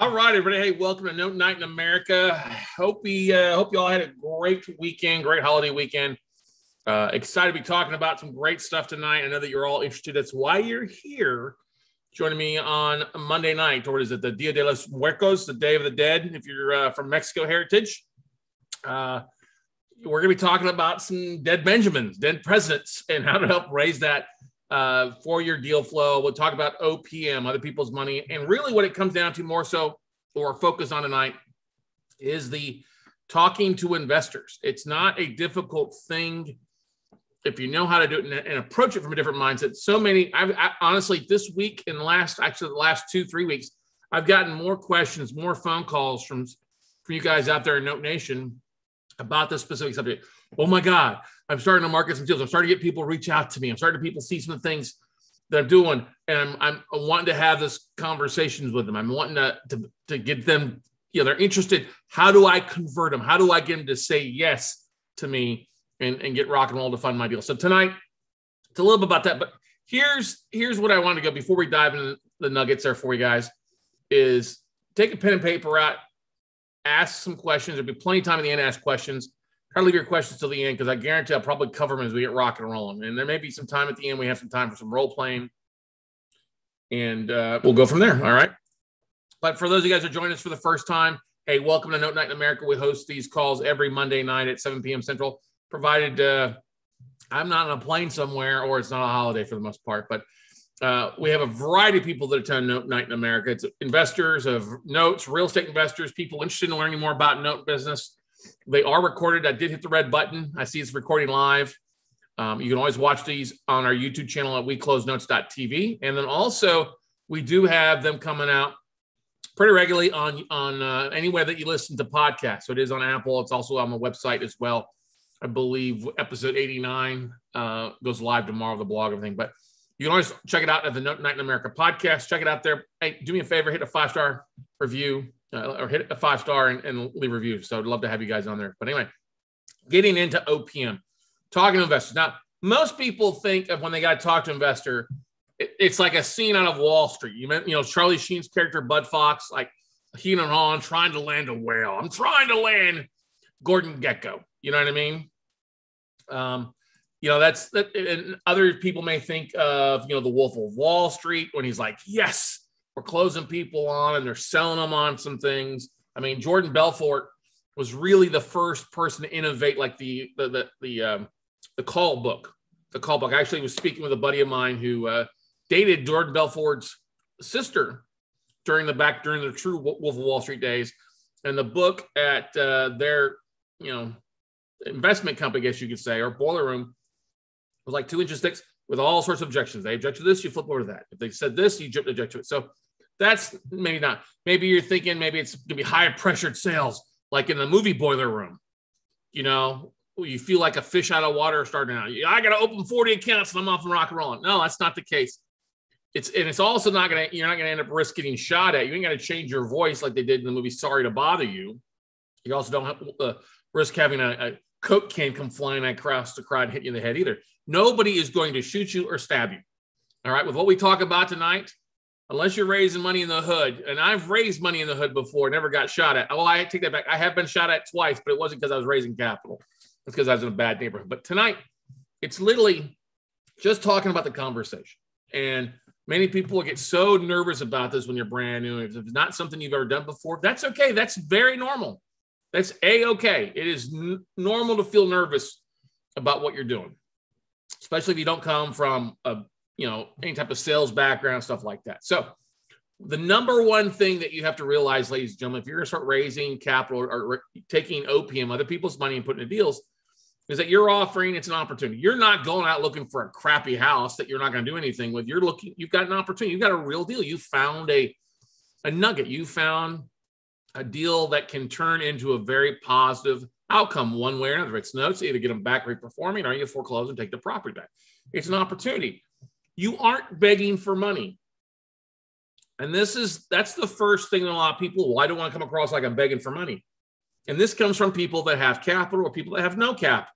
All right, everybody. Hey, welcome to Note Night in America. Hope we uh, hope you all had a great weekend, great holiday weekend. Uh, excited to be talking about some great stuff tonight. I know that you're all interested. That's why you're here. Joining me on Monday night, or is it the Dia de los Muertos, the Day of the Dead? If you're uh, from Mexico heritage, uh, we're going to be talking about some dead Benjamins, dead presidents, and how to help raise that uh, for your deal flow. We'll talk about OPM, other people's money, and really what it comes down to more so, or focus on tonight, is the talking to investors. It's not a difficult thing if you know how to do it and, and approach it from a different mindset. So many, I've I, honestly this week and last, actually the last two three weeks, I've gotten more questions, more phone calls from from you guys out there in Note Nation about this specific subject. Oh my God, I'm starting to market some deals. I'm starting to get people reach out to me. I'm starting to people see some of the things that I'm doing, and I'm, I'm, I'm wanting to have this conversations with them. I'm wanting to, to to get them, you know, they're interested. How do I convert them? How do I get them to say yes to me and, and get rock and roll to fund my deal? So tonight, it's a little bit about that. But here's here's what I want to go before we dive into the nuggets there for you guys. Is take a pen and paper out, ask some questions. There'll be plenty of time at the end to ask questions to leave your questions till the end because I guarantee I'll probably cover them as we get rocking and rolling. And there may be some time at the end. We have some time for some role playing, and uh, we'll go from there. All right. But for those of you guys who are joining us for the first time, hey, welcome to Note Night in America. We host these calls every Monday night at 7 p.m. Central, provided uh, I'm not on a plane somewhere or it's not a holiday for the most part. But uh, we have a variety of people that attend Note Night in America. It's investors of notes, real estate investors, people interested in learning more about note business they are recorded. I did hit the red button. I see it's recording live. Um, you can always watch these on our YouTube channel at weclosenotes.tv. And then also, we do have them coming out pretty regularly on on uh, anywhere that you listen to podcasts. So it is on Apple. It's also on the website as well. I believe episode 89 uh, goes live tomorrow, the blog, everything. But you can always check it out at the Night in America podcast. Check it out there. Hey, do me a favor, hit a five star review uh, or hit a five star and, and leave reviews. So I'd love to have you guys on there. But anyway, getting into OPM, talking to investors. Now, most people think of when they got to talk to investor, it, it's like a scene out of Wall Street. You meant, you know, Charlie Sheen's character, Bud Fox, like he and on trying to land a whale. I'm trying to land Gordon Gekko. You know what I mean? Um, you know, that's that. And other people may think of, you know, the Wolf of Wall Street when he's like, yes, we're closing people on and they're selling them on some things. I mean, Jordan Belfort was really the first person to innovate like the the the the, um, the call book. The call book. I actually was speaking with a buddy of mine who uh, dated Jordan Belfort's sister during the back during the true Wolf of Wall Street days, and the book at uh, their you know investment company, I guess you could say, or boiler room was like two inches thick with all sorts of objections. They object to this, you flip over to that. If they said this, you object to it. So that's maybe not. Maybe you're thinking maybe it's going to be high pressured sales, like in the movie boiler room. You know, you feel like a fish out of water starting out. I got to open 40 accounts and I'm off and rock and rolling. No, that's not the case. It's and it's also not gonna. You're not gonna end up risk getting shot at. You ain't to change your voice like they did in the movie Sorry to Bother You. You also don't have, uh, risk having a, a coke can come flying across the crowd and hit you in the head either. Nobody is going to shoot you or stab you. All right. With what we talk about tonight, unless you're raising money in the hood. And I've raised money in the hood before, never got shot at. Well, I take that back. I have been shot at twice, but it wasn't because I was raising capital. It's because I was in a bad neighborhood. But tonight, it's literally just talking about the conversation. And many people get so nervous about this when you're brand new. If it's not something you've ever done before, that's okay. That's very normal. That's a okay. It is n- normal to feel nervous about what you're doing, especially if you don't come from a you know, any type of sales background, stuff like that. So the number one thing that you have to realize, ladies and gentlemen, if you're going to start raising capital or taking OPM, other people's money and putting in deals, is that you're offering it's an opportunity. You're not going out looking for a crappy house that you're not going to do anything with. You're looking, you've got an opportunity. You've got a real deal. You found a a nugget. You found a deal that can turn into a very positive outcome one way or another. It's notes either get them back reperforming or you foreclose and take the property back. It's an opportunity you aren't begging for money. And this is that's the first thing that a lot of people, well, I don't want to come across like I'm begging for money. And this comes from people that have capital or people that have no cap.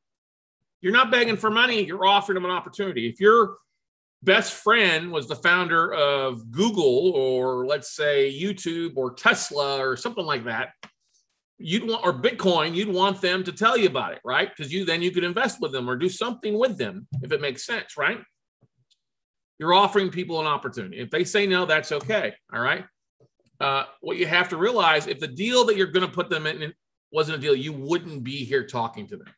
You're not begging for money, you're offering them an opportunity. If you're best friend was the founder of Google or let's say YouTube or Tesla or something like that, you'd want or Bitcoin, you'd want them to tell you about it, right? Because you then you could invest with them or do something with them if it makes sense, right? You're offering people an opportunity. If they say no, that's okay. All right. Uh, what you have to realize if the deal that you're going to put them in wasn't a deal, you wouldn't be here talking to them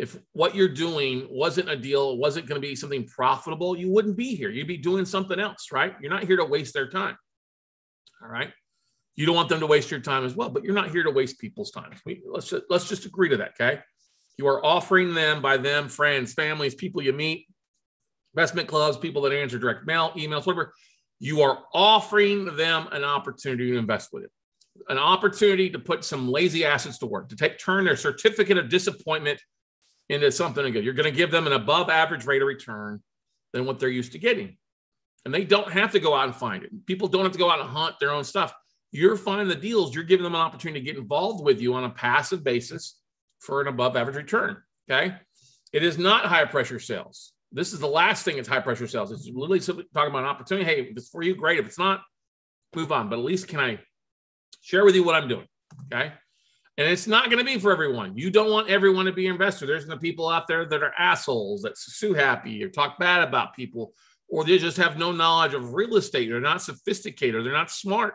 if what you're doing wasn't a deal, wasn't going to be something profitable, you wouldn't be here. You'd be doing something else, right? You're not here to waste their time. All right. You don't want them to waste your time as well, but you're not here to waste people's time. We, let's just, let's just agree to that. Okay. You are offering them by them, friends, families, people you meet, investment clubs, people that answer direct mail, emails, whatever. You are offering them an opportunity to invest with it, an opportunity to put some lazy assets to work, to take turn their certificate of disappointment into something good. You're going to give them an above average rate of return than what they're used to getting. And they don't have to go out and find it. People don't have to go out and hunt their own stuff. You're finding the deals, you're giving them an opportunity to get involved with you on a passive basis for an above average return. Okay. It is not high pressure sales. This is the last thing it's high pressure sales. It's literally talking about an opportunity. Hey, if it's for you, great. If it's not, move on. But at least can I share with you what I'm doing? Okay. And it's not going to be for everyone. You don't want everyone to be an investor. There's the people out there that are assholes that sue happy or talk bad about people, or they just have no knowledge of real estate. They're not sophisticated. They're not smart.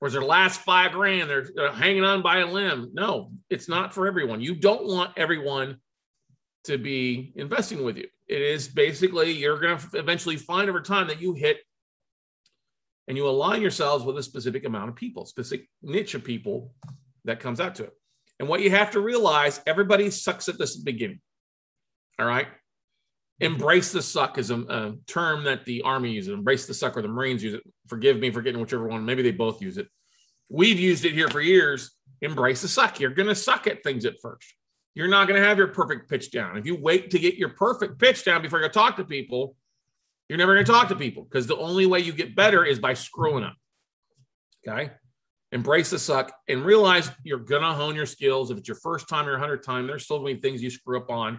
Or their last five grand, they're, they're hanging on by a limb. No, it's not for everyone. You don't want everyone to be investing with you. It is basically you're going to eventually find over time that you hit and you align yourselves with a specific amount of people, specific niche of people that comes out to it. And what you have to realize, everybody sucks at this beginning. All right. Embrace the suck is a, a, term that the Army uses. Embrace the suck or the Marines use it. Forgive me for getting whichever one. Maybe they both use it. We've used it here for years. Embrace the suck. You're going to suck at things at first. You're not going to have your perfect pitch down. If you wait to get your perfect pitch down before you talk to people, you're never going to talk to people because the only way you get better is by screwing up. Okay embrace the suck and realize you're gonna hone your skills. If it's your first time or hundred time, there's still going to be things you screw up on,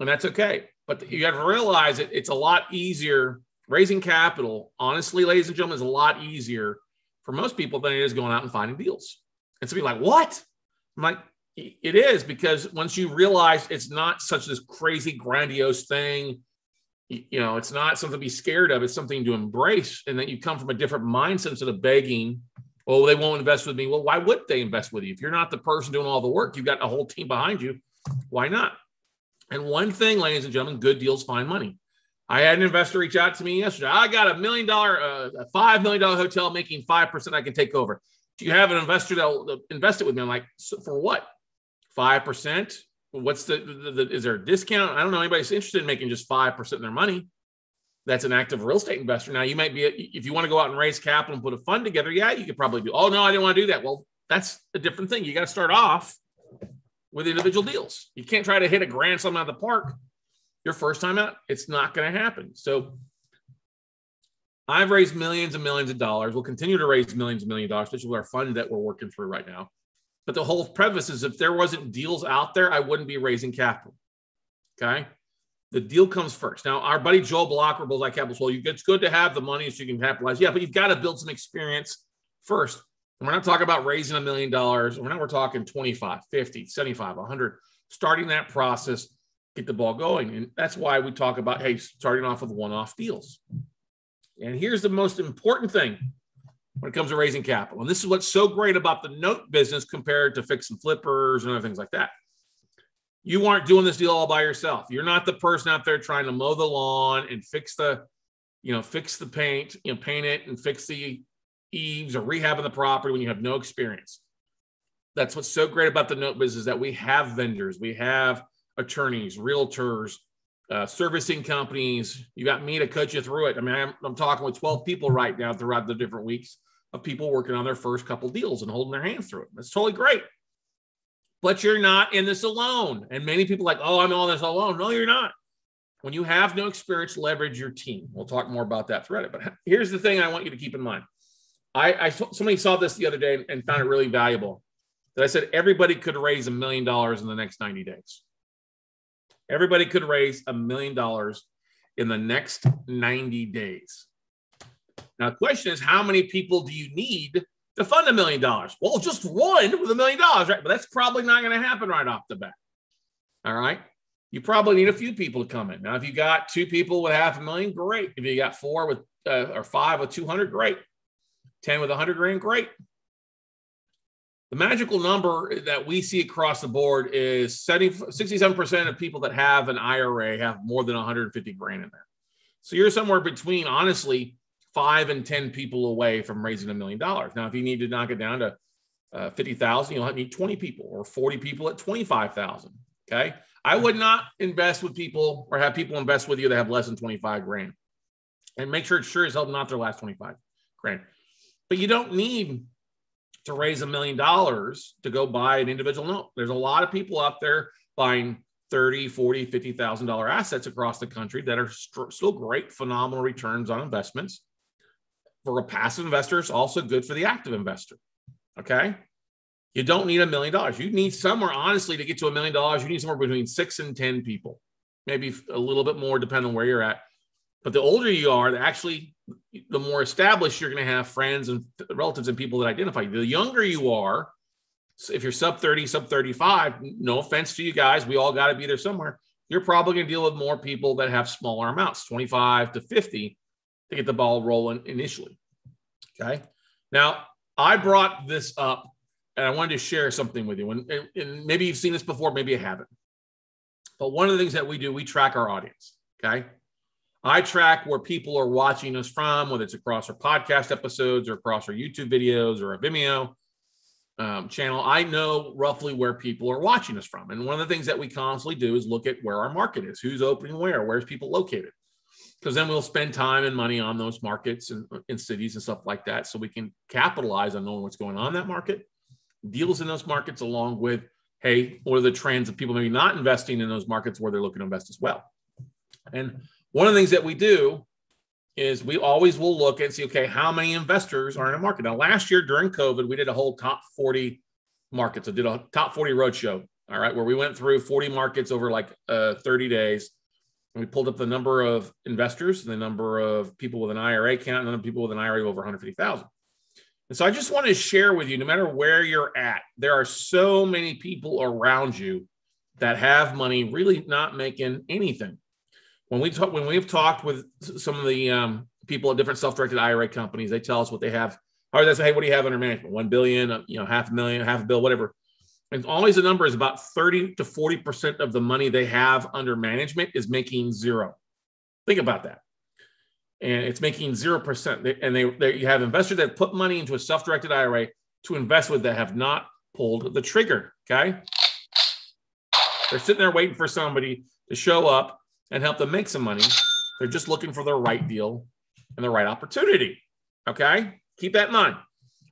and that's okay. But you have to realize it, it's a lot easier raising capital. Honestly, ladies and gentlemen, is a lot easier for most people than it is going out and finding deals. And so be like, what? I'm like, it is because once you realize it's not such this crazy grandiose thing, you know, it's not something to be scared of. It's something to embrace, and that you come from a different mindset instead of begging oh they won't invest with me. Well, why would they invest with you? If you're not the person doing all the work, you've got a whole team behind you. Why not? And one thing, ladies and gentlemen, good deals find money. I had an investor reach out to me yesterday. I got a million dollar, uh, a five million dollar hotel making five percent. I can take over. Do you have an investor that'll invest it with me? I'm like, so for what? Five percent? What's the, the, the, Is there a discount? I don't know. Anybody's interested in making just five percent of their money that's an active real estate investor. Now, you might be, if you want to go out and raise capital and put a fund together, yeah, you could probably do. Oh, no, I didn't want to do that. Well, that's a different thing. You got to start off with individual deals. You can't try to hit a grand slam out of the park your first time out. It's not going to happen. So, I've raised millions and millions of dollars. We'll continue to raise millions and millions of dollars, especially with our fund that we're working through right now. But the whole premise is if there wasn't deals out there, I wouldn't be raising capital. Okay. The deal comes first. Now, our buddy Joel Blocker, Bullseye Capital, well, it's good to have the money so you can capitalize. Yeah, but you've got to build some experience first. And we're not talking about raising a million dollars. We're not, we're talking 25, 50, 75, 100, starting that process, get the ball going. And that's why we talk about, hey, starting off with one off deals. And here's the most important thing when it comes to raising capital. And this is what's so great about the note business compared to fix and flippers and other things like that you aren't doing this deal all by yourself. You're not the person out there trying to mow the lawn and fix the, you know, fix the paint, you know, paint it and fix the eaves or rehabbing the property when you have no experience. That's what's so great about the note business that we have vendors, we have attorneys, realtors, uh, servicing companies. You got me to coach you through it. I mean, I'm, I'm talking with 12 people right now throughout the different weeks of people working on their first couple deals and holding their hands through it. That's totally great but you're not in this alone. And many people like, oh, I'm all this alone. No, you're not. When you have no experience, leverage your team. We'll talk more about that throughout it. But here's the thing I want you to keep in mind. I, I somebody saw this the other day and found it really valuable. That I said everybody could raise a million dollars in the next 90 days. Everybody could raise a million dollars in the next 90 days. Now, the question is, how many people do you need to fund a million dollars? Well, just one with a million dollars, right? But that's probably not going to happen right off the bat. All right. You probably need a few people to come in. Now, if you got two people with half a million, great. If you got four with uh, or five with 200, great. 10 with 100 grand, great. The magical number that we see across the board is 70, 67% of people that have an IRA have more than 150 grand in there. So you're somewhere between, honestly, five and 10 people away from raising a million dollars. Now, if you need to knock it down to uh, 50,000, you'll need 20 people or 40 people at 25,000. Okay. I would not invest with people or have people invest with you that have less than 25 grand and make sure it's sure as hell not their last 25 grand. But you don't need to raise a million dollars to go buy an individual note. There's a lot of people out there buying 30, 40, 50,000 dollar assets across the country that are st- still great, phenomenal returns on investments. For a passive investor, it's also good for the active investor. Okay. You don't need a million dollars. You need somewhere, honestly, to get to a million dollars, you need somewhere between six and 10 people, maybe a little bit more, depending on where you're at. But the older you are, the actually, the more established you're going to have friends and relatives and people that identify you. The younger you are, if you're sub 30, sub 35, no offense to you guys, we all got to be there somewhere. You're probably going to deal with more people that have smaller amounts, 25 to 50, to get the ball rolling initially. Okay. Now, I brought this up and I wanted to share something with you. And, and, maybe you've seen this before, maybe you haven't. But one of the things that we do, we track our audience. Okay. I track where people are watching us from, whether it's across our podcast episodes or across our YouTube videos or a Vimeo um, channel. I know roughly where people are watching us from. And one of the things that we constantly do is look at where our market is, who's opening where, where's people located. Because then we'll spend time and money on those markets and in cities and stuff like that. So we can capitalize on knowing what's going on in that market, deals in those markets, along with, hey, what are the trends of people maybe not investing in those markets where they're looking to invest as well. And one of the things that we do is we always will look and see, okay, how many investors are in a market? Now, last year during COVID, we did a whole top 40 markets. I did a top 40 roadshow, all right, where we went through 40 markets over like uh, 30 days. And we pulled up the number of investors, the number of people with an IRA account, and the number of people with an IRA over 150,000. And so I just want to share with you, no matter where you're at, there are so many people around you that have money really not making anything when we talk when we've talked with some of the um, people at different self-directed IRA companies, they tell us what they have. Or they say, "Hey, what do you have under management? One billion, uh, you know, half a million, half a bill, whatever." And always the number is about thirty to forty percent of the money they have under management is making zero. Think about that, and it's making zero percent. And they, you have investors that put money into a self-directed IRA to invest with that have not pulled the trigger. Okay, they're sitting there waiting for somebody to show up and help them make some money. They're just looking for the right deal and the right opportunity. Okay. Keep that in mind.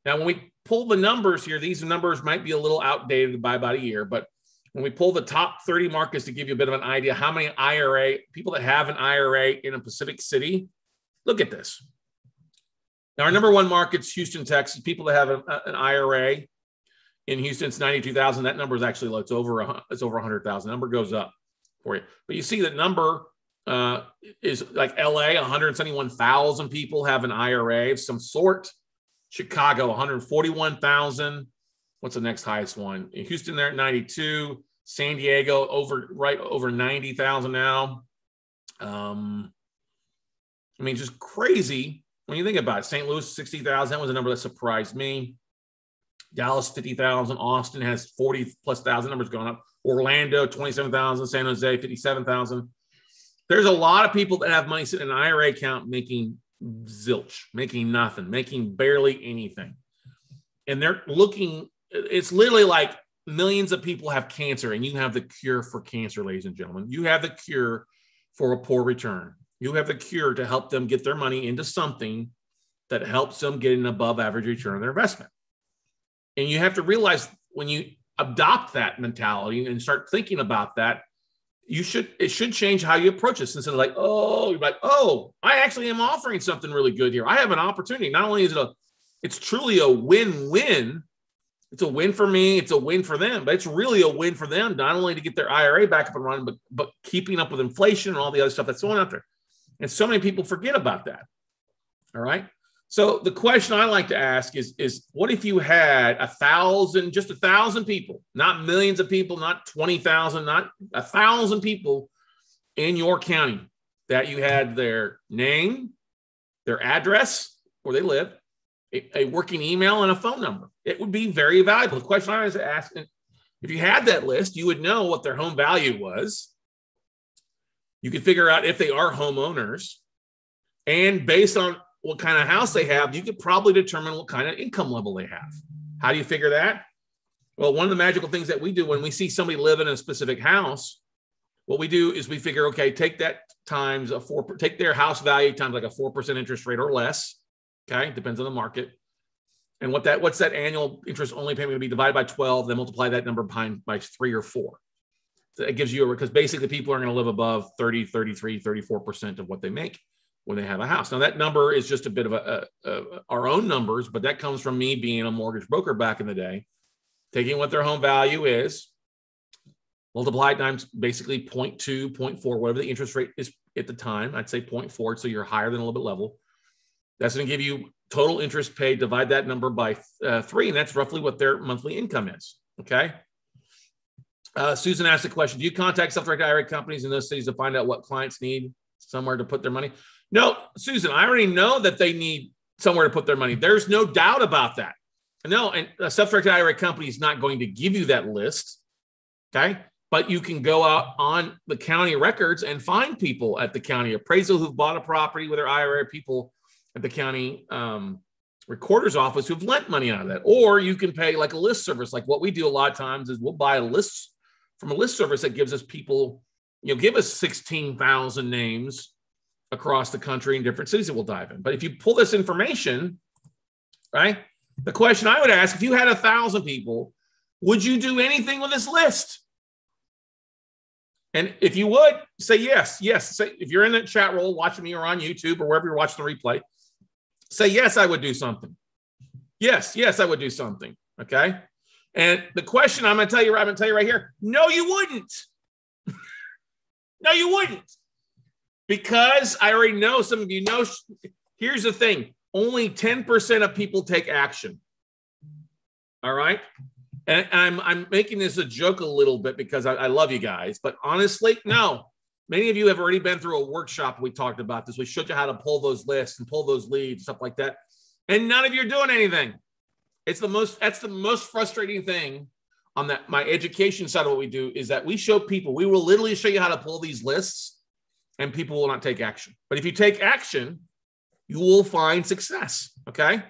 Now, when we pull the numbers here, these numbers might be a little outdated by about a year, but when we pull the top 30 markets to give you a bit of an idea how many IRA people that have an IRA in a Pacific city, look at this. Now, our number one market's Houston, Texas. People that have a, an IRA in Houston, it's 92,000. That number is actually low. It's over, it's over 100,000. Number goes up for you. But you see that number uh, is like LA, 171,000 people have an IRA of some sort. Chicago, 141,000. What's the next highest one? In Houston, they're at 92. San Diego, over right over 90,000 now. Um, I mean, just crazy when you think about it. St. Louis, 60,000. That was a number that surprised me. Dallas, 50,000. Austin has 40 plus thousand numbers going up. Orlando, 27,000, San Jose, 57,000. There's a lot of people that have money sitting in an IRA account making zilch, making nothing, making barely anything. And they're looking, it's literally like millions of people have cancer, and you have the cure for cancer, ladies and gentlemen. You have the cure for a poor return. You have the cure to help them get their money into something that helps them get an above average return on their investment. And you have to realize when you adopt that mentality and start thinking about that, you should it should change how you approach this instead of like, oh, you're like, oh, I actually am offering something really good here. I have an opportunity. Not only is it a, it's truly a win-win. It's a win for me. It's a win for them, but it's really a win for them, not only to get their IRA back up and running, but but keeping up with inflation and all the other stuff that's going out there. And so many people forget about that. All right. So the question I like to ask is, is what if you had a thousand, just a thousand people, not millions of people, not 20,000, not a thousand people in your county that you had their name, their address, where they live, a, a working email, and a phone number. It would be very valuable. The question I was asking, if you had that list, you would know what their home value was. You could figure out if they are homeowners. And based on what kind of house they have, you could probably determine what kind of income level they have. How do you figure that? Well, one of the magical things that we do when we see somebody live in a specific house, what we do is we figure, okay, take that times a four, take their house value times like a 4% interest rate or less. Okay. Depends on the market. And what that, what's that annual interest only payment to be divided by 12, then multiply that number by, by three or four. So it gives you because basically people are going to live above 30, 33, 34% of what they make when they have a house. Now that number is just a bit of a, a, a, our own numbers, but that comes from me being a mortgage broker back in the day, taking what their home value is, multiply times basically 0.2, 0.4, whatever the interest rate is at the time. I'd say 0.4, so you're higher than a little bit level. That's going to give you total interest paid. Divide that number by uh, three, and that's roughly what their monthly income is. Okay. Uh, Susan asked a question: Do you contact self-directed IRA companies in those cities to find out what clients need somewhere to put their money? No, Susan, I already know that they need somewhere to put their money. There's no doubt about that. No, and a self-directed IRA company is not going to give you that list. Okay. But you can go out on the county records and find people at the county appraisal who've bought a property with their IRA, people at the county um, recorder's office who've lent money out of that. Or you can pay like a list service. Like what we do a lot of times is we'll buy a list from a list service that gives us people, you know, give us 16,000 names across the country in different cities that we'll dive in. But if you pull this information, right, the question I would ask if you had a thousand people, would you do anything with this list? And if you would say yes, yes. Say, if you're in the chat roll watching me or on YouTube or wherever you're watching the replay, say yes, I would do something. Yes, yes, I would do something. Okay. And the question I'm going to tell you, I'm going to tell you right here, no, you wouldn't. no, you wouldn't because I already know some of you know. Here's the thing only 10% of people take action. All right. And I'm, I'm making this a joke a little bit because I, I love you guys, but honestly, no. Many of you have already been through a workshop. We talked about this. We showed you how to pull those lists and pull those leads, stuff like that. And none of you are doing anything. It's the most, that's the most frustrating thing on that. My education side of what we do is that we show people, we will literally show you how to pull these lists and people will not take action. But if you take action, you will find success. Okay.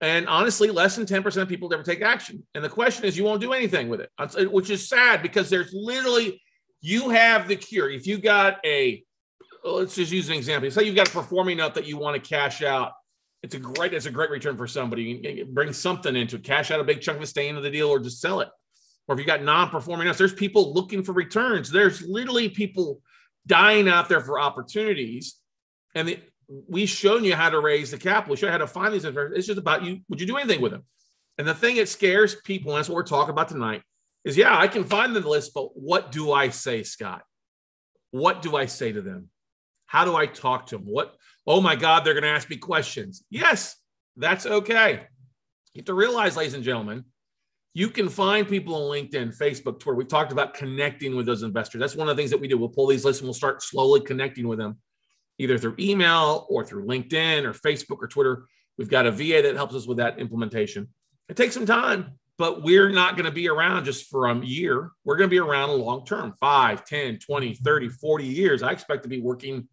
And honestly, less than 10% of people ever take action. And the question is, you won't do anything with it, which is sad because there's literally, you have the cure. If you got a, let's just use an example. Say you've got a performing note that you want to cash out. It's a great, it's a great return for somebody. bring something into it, cash out a big chunk of it, stay into the deal, or just sell it. Or if you got non-performing notes, there's people looking for returns. There's literally people dying out there for opportunities. And the, we've shown you how to raise the capital. We show you how to find these. It's just about you. Would you do anything with them? And the thing that scares people, and that's what we're talking about tonight, is yeah, I can find the list, but what do I say, Scott? What do I say to them? How do I talk to them? What? Oh my God, they're going to ask me questions. Yes, that's okay. You have to realize, ladies and gentlemen, you can find people on LinkedIn, Facebook, Twitter. We've talked about connecting with those investors. That's one of the things that we do. We'll pull these lists and we'll start slowly connecting with them, either through email or through LinkedIn or Facebook or Twitter. We've got a VA that helps us with that implementation. It takes some time, but we're not going to be around just for a year. We're going to be around long term 5, 10, 20, 30, 40 years. I expect to be working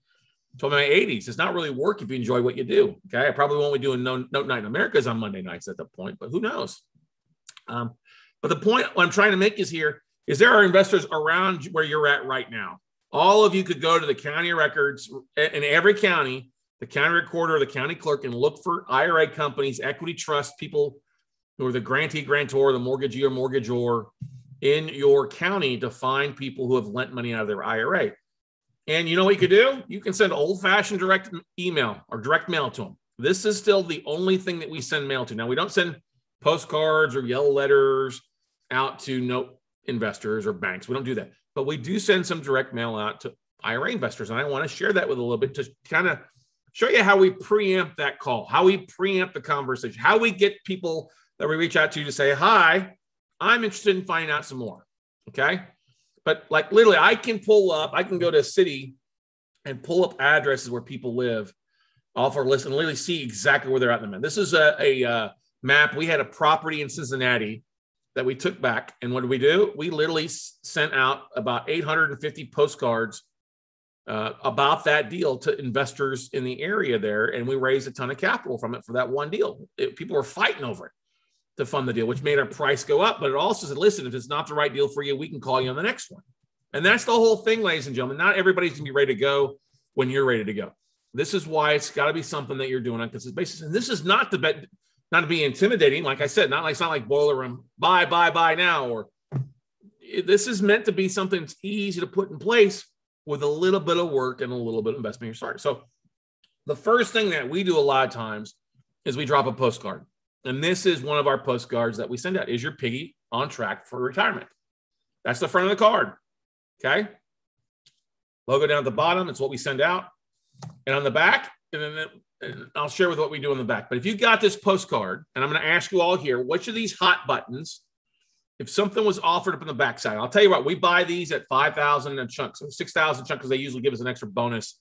until my 80s. It's not really work if you enjoy what you do. Okay. I probably won't be doing no Note Night in Americas on Monday nights at that point, but who knows? Um, but the point I'm trying to make is here is there are investors around where you're at right now. All of you could go to the county records in every county, the county recorder, the county clerk, and look for IRA companies, equity trust people who are the grantee, grantor, the mortgagee or mortgagor in your county to find people who have lent money out of their IRA. And you know what you could do? You can send old fashioned direct email or direct mail to them. This is still the only thing that we send mail to. Now, we don't send postcards or yellow letters out to note investors or banks. We don't do that, but we do send some direct mail out to IRA investors. And I want to share that with a little bit to kind of show you how we preempt that call, how we preempt the conversation, how we get people that we reach out to to say, Hi, I'm interested in finding out some more. Okay. But like literally, I can pull up, I can go to a city and pull up addresses where people live off our list and literally see exactly where they're at in the minute. This is a, a uh, map. We had a property in Cincinnati that we took back. And what did we do? We literally sent out about 850 postcards uh, about that deal to investors in the area there. And we raised a ton of capital from it for that one deal. It, people were fighting over it to fund the deal, which made our price go up. But it also said, listen, if it's not the right deal for you, we can call you on the next one. And that's the whole thing, ladies and gentlemen. Not everybody's going to be ready to go when you're ready to go. This is why it's got to be something that you're doing on a consistent basis. And this is not the bet, not to be intimidating. Like I said, not like it's not like boiler room, buy, buy, buy now. Or this is meant to be something that's easy to put in place with a little bit of work and a little bit of investment. You're starting. So the first thing that we do a lot of times is we drop a postcard. And this is one of our postcards that we send out. Is your piggy on track for retirement? That's the front of the card. Okay. Logo down at the bottom. It's what we send out. And on the back, and then I'll share with what we do in the back. But if you got this postcard, and I'm going to ask you all here, which of these hot buttons, if something was offered up in the backside, I'll tell you what, we buy these at 5,000 a chunk, so 6,000 chunks, because they usually give us an extra bonus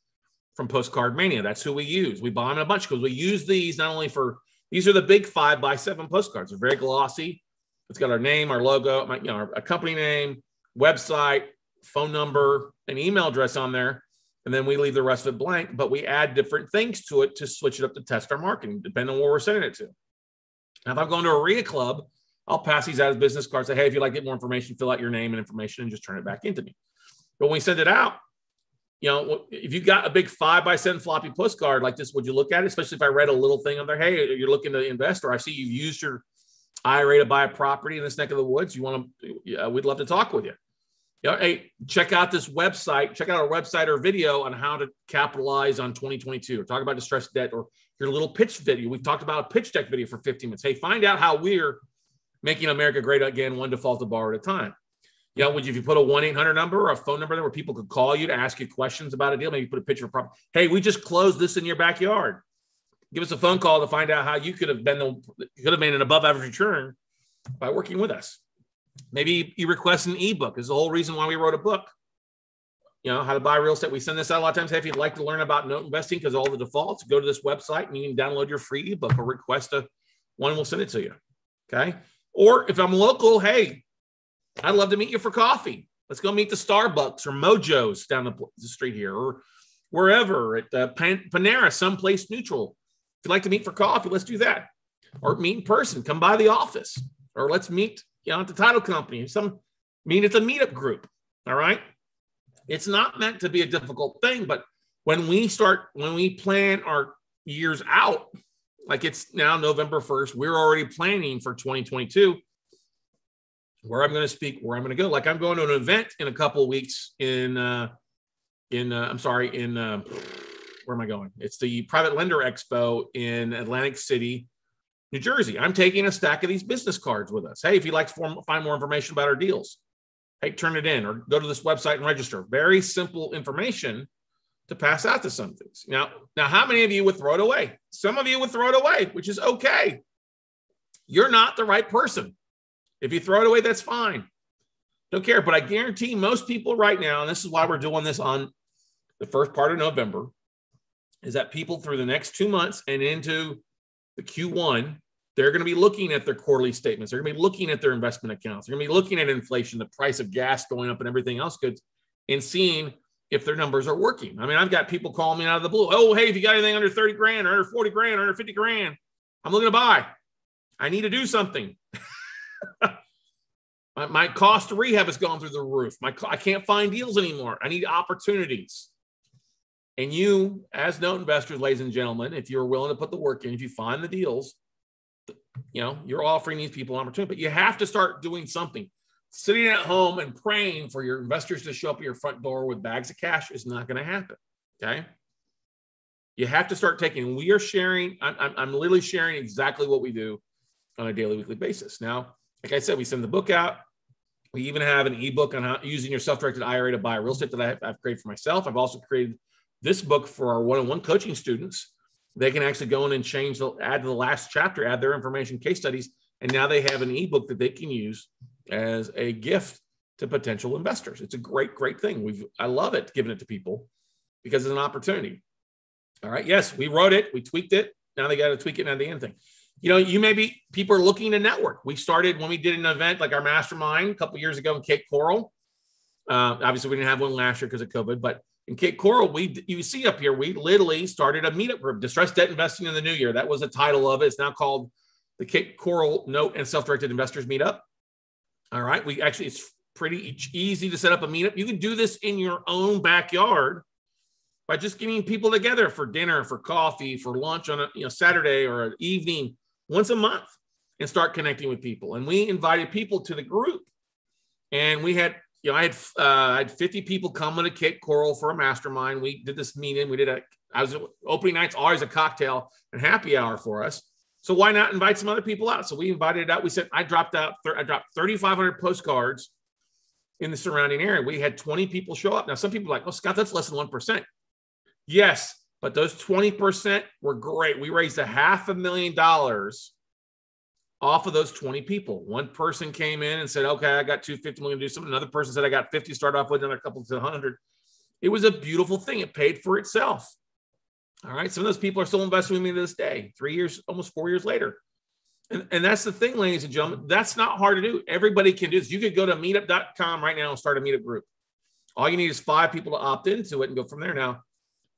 from PostcardMania. That's who we use. We buy them in a bunch because we use these not only for these are the big five by seven postcards. They're very glossy. It's got our name, our logo, my, you know, our, our company name, website, phone number, an email address on there. And then we leave the rest of it blank, but we add different things to it to switch it up to test our marketing, depending on where we're sending it to. Now, if I'm going to a REIA club, I'll pass these out as business cards. Say, hey, if you'd like to get more information, fill out your name and information and just turn it back into me. But when we send it out, you know, if you got a big five by seven floppy postcard like this, would you look at it? Especially if I read a little thing on there, hey, you're looking to invest, or I see you've used your IRA to buy a property in this neck of the woods. You want to, yeah, we'd love to talk with you. Hey, check out this website, check out our website or video on how to capitalize on 2022 or talk about distressed debt or your little pitch video. We've talked about a pitch deck video for 15 minutes. Hey, find out how we're making America great again, one default to borrow at a time. Know, would you, if you put a 1 800 number or a phone number there where people could call you to ask you questions about a deal, maybe put a picture of a problem. Hey, we just closed this in your backyard. Give us a phone call to find out how you could have been the, could have made an above average return by working with us. Maybe you request an ebook. Is the whole reason why we wrote a book. You know, how to buy real estate. We send this out a lot of times. Hey, if you'd like to learn about note investing because all the defaults, go to this website and you can download your free ebook or request a one. We'll send it to you. Okay. Or if I'm local, hey, I'd love to meet you for coffee. Let's go meet the Starbucks or Mojo's down the, the street here or wherever at uh, Pan- Panera, someplace neutral. If you'd like to meet for coffee, let's do that. Or meet in person, come by the office. Or let's meet you know, at the title company. Some I mean it's a meetup group. All right. It's not meant to be a difficult thing, but when we start, when we plan our years out, like it's now November 1st, we're already planning for 2022 where I'm going to speak, where I'm going to go. Like I'm going to an event in a couple weeks in, uh, in, uh, I'm sorry, in, uh, where am I going? It's the Private Lender Expo in Atlantic City, New Jersey. I'm taking a stack of these business cards with us. Hey, if you'd like to find more information about our deals, hey, turn it in or go to this website and register. Very simple information to pass out to some things. Now, now, how many of you would throw it away? Some of you would throw it away, which is okay. You're not the right person. If you throw it away, that's fine. Don't care. But I guarantee most people right now, and this is why we're doing this on the first part of November, is that people through the next two months and into the Q1, they're going to be looking at their quarterly statements. They're going to be looking at their investment accounts. They're going to be looking at inflation, the price of gas going up, and everything else goods, and seeing if their numbers are working. I mean, I've got people calling me out of the blue. Oh, hey, if you got anything under 30 grand or under 40 grand or under 50 grand, I'm looking to buy. I need to do something. my, my, cost to rehab has gone through the roof. My I can't find deals anymore. I need opportunities. And you, as note investors, ladies and gentlemen, if you're willing to put the work in, if you find the deals, you know, you're offering these people an opportunity, but you have to start doing something. Sitting at home and praying for your investors to show up at your front door with bags of cash is not going to happen. Okay. You have to start taking, we are sharing, I'm, I'm, I'm literally sharing exactly what we do on a daily, weekly basis. Now, like I said, we send the book out. We even have an ebook on how using your self-directed IRA to buy real estate that I've, I've created for myself. I've also created this book for our one-on-one coaching students. They can actually go in and change the add to the last chapter, add their information, case studies, and now they have an ebook that they can use as a gift to potential investors. It's a great, great thing. We've I love it giving it to people because it's an opportunity. All right. Yes, we wrote it, we tweaked it. Now they got to tweak it and the end thing. You know, you maybe people are looking to network. We started when we did an event like our mastermind a couple years ago in Cape Coral. Uh, obviously, we didn't have one last year because of COVID, but in Cape Coral, we you see up here, we literally started a meetup group, distressed debt investing in the new year. That was the title of it. It's now called the Cape Coral Note and Self-Directed Investors Meetup. All right, we actually it's pretty easy to set up a meetup. You can do this in your own backyard by just getting people together for dinner, for coffee, for lunch on a you know Saturday or an evening once a month and start connecting with people. And we invited people to the group, and we had you know I had uh, I had 50 people coming to Cape Coral for a mastermind. We did this meeting. We did a I was opening nights always a cocktail and happy hour for us. So why not invite some other people out? So we invited it out. We said I dropped out. I dropped 3,500 postcards in the surrounding area. We had 20 people show up. Now some people like, oh Scott, that's less than one percent. Yes, but those 20% were great. We raised a half a million dollars off of those 20 people. One person came in and said, okay, I got 250 million to do something. Another person said, I got 50, start off with another couple to 100. It was a beautiful thing. It paid for itself. All right. Some of those people are still investing with me to this day, three years, almost four years later. And, and that's the thing, ladies and gentlemen. That's not hard to do. Everybody can do this. You could go to meetup.com right now and start a meetup group. All you need is five people to opt into it and go from there. Now,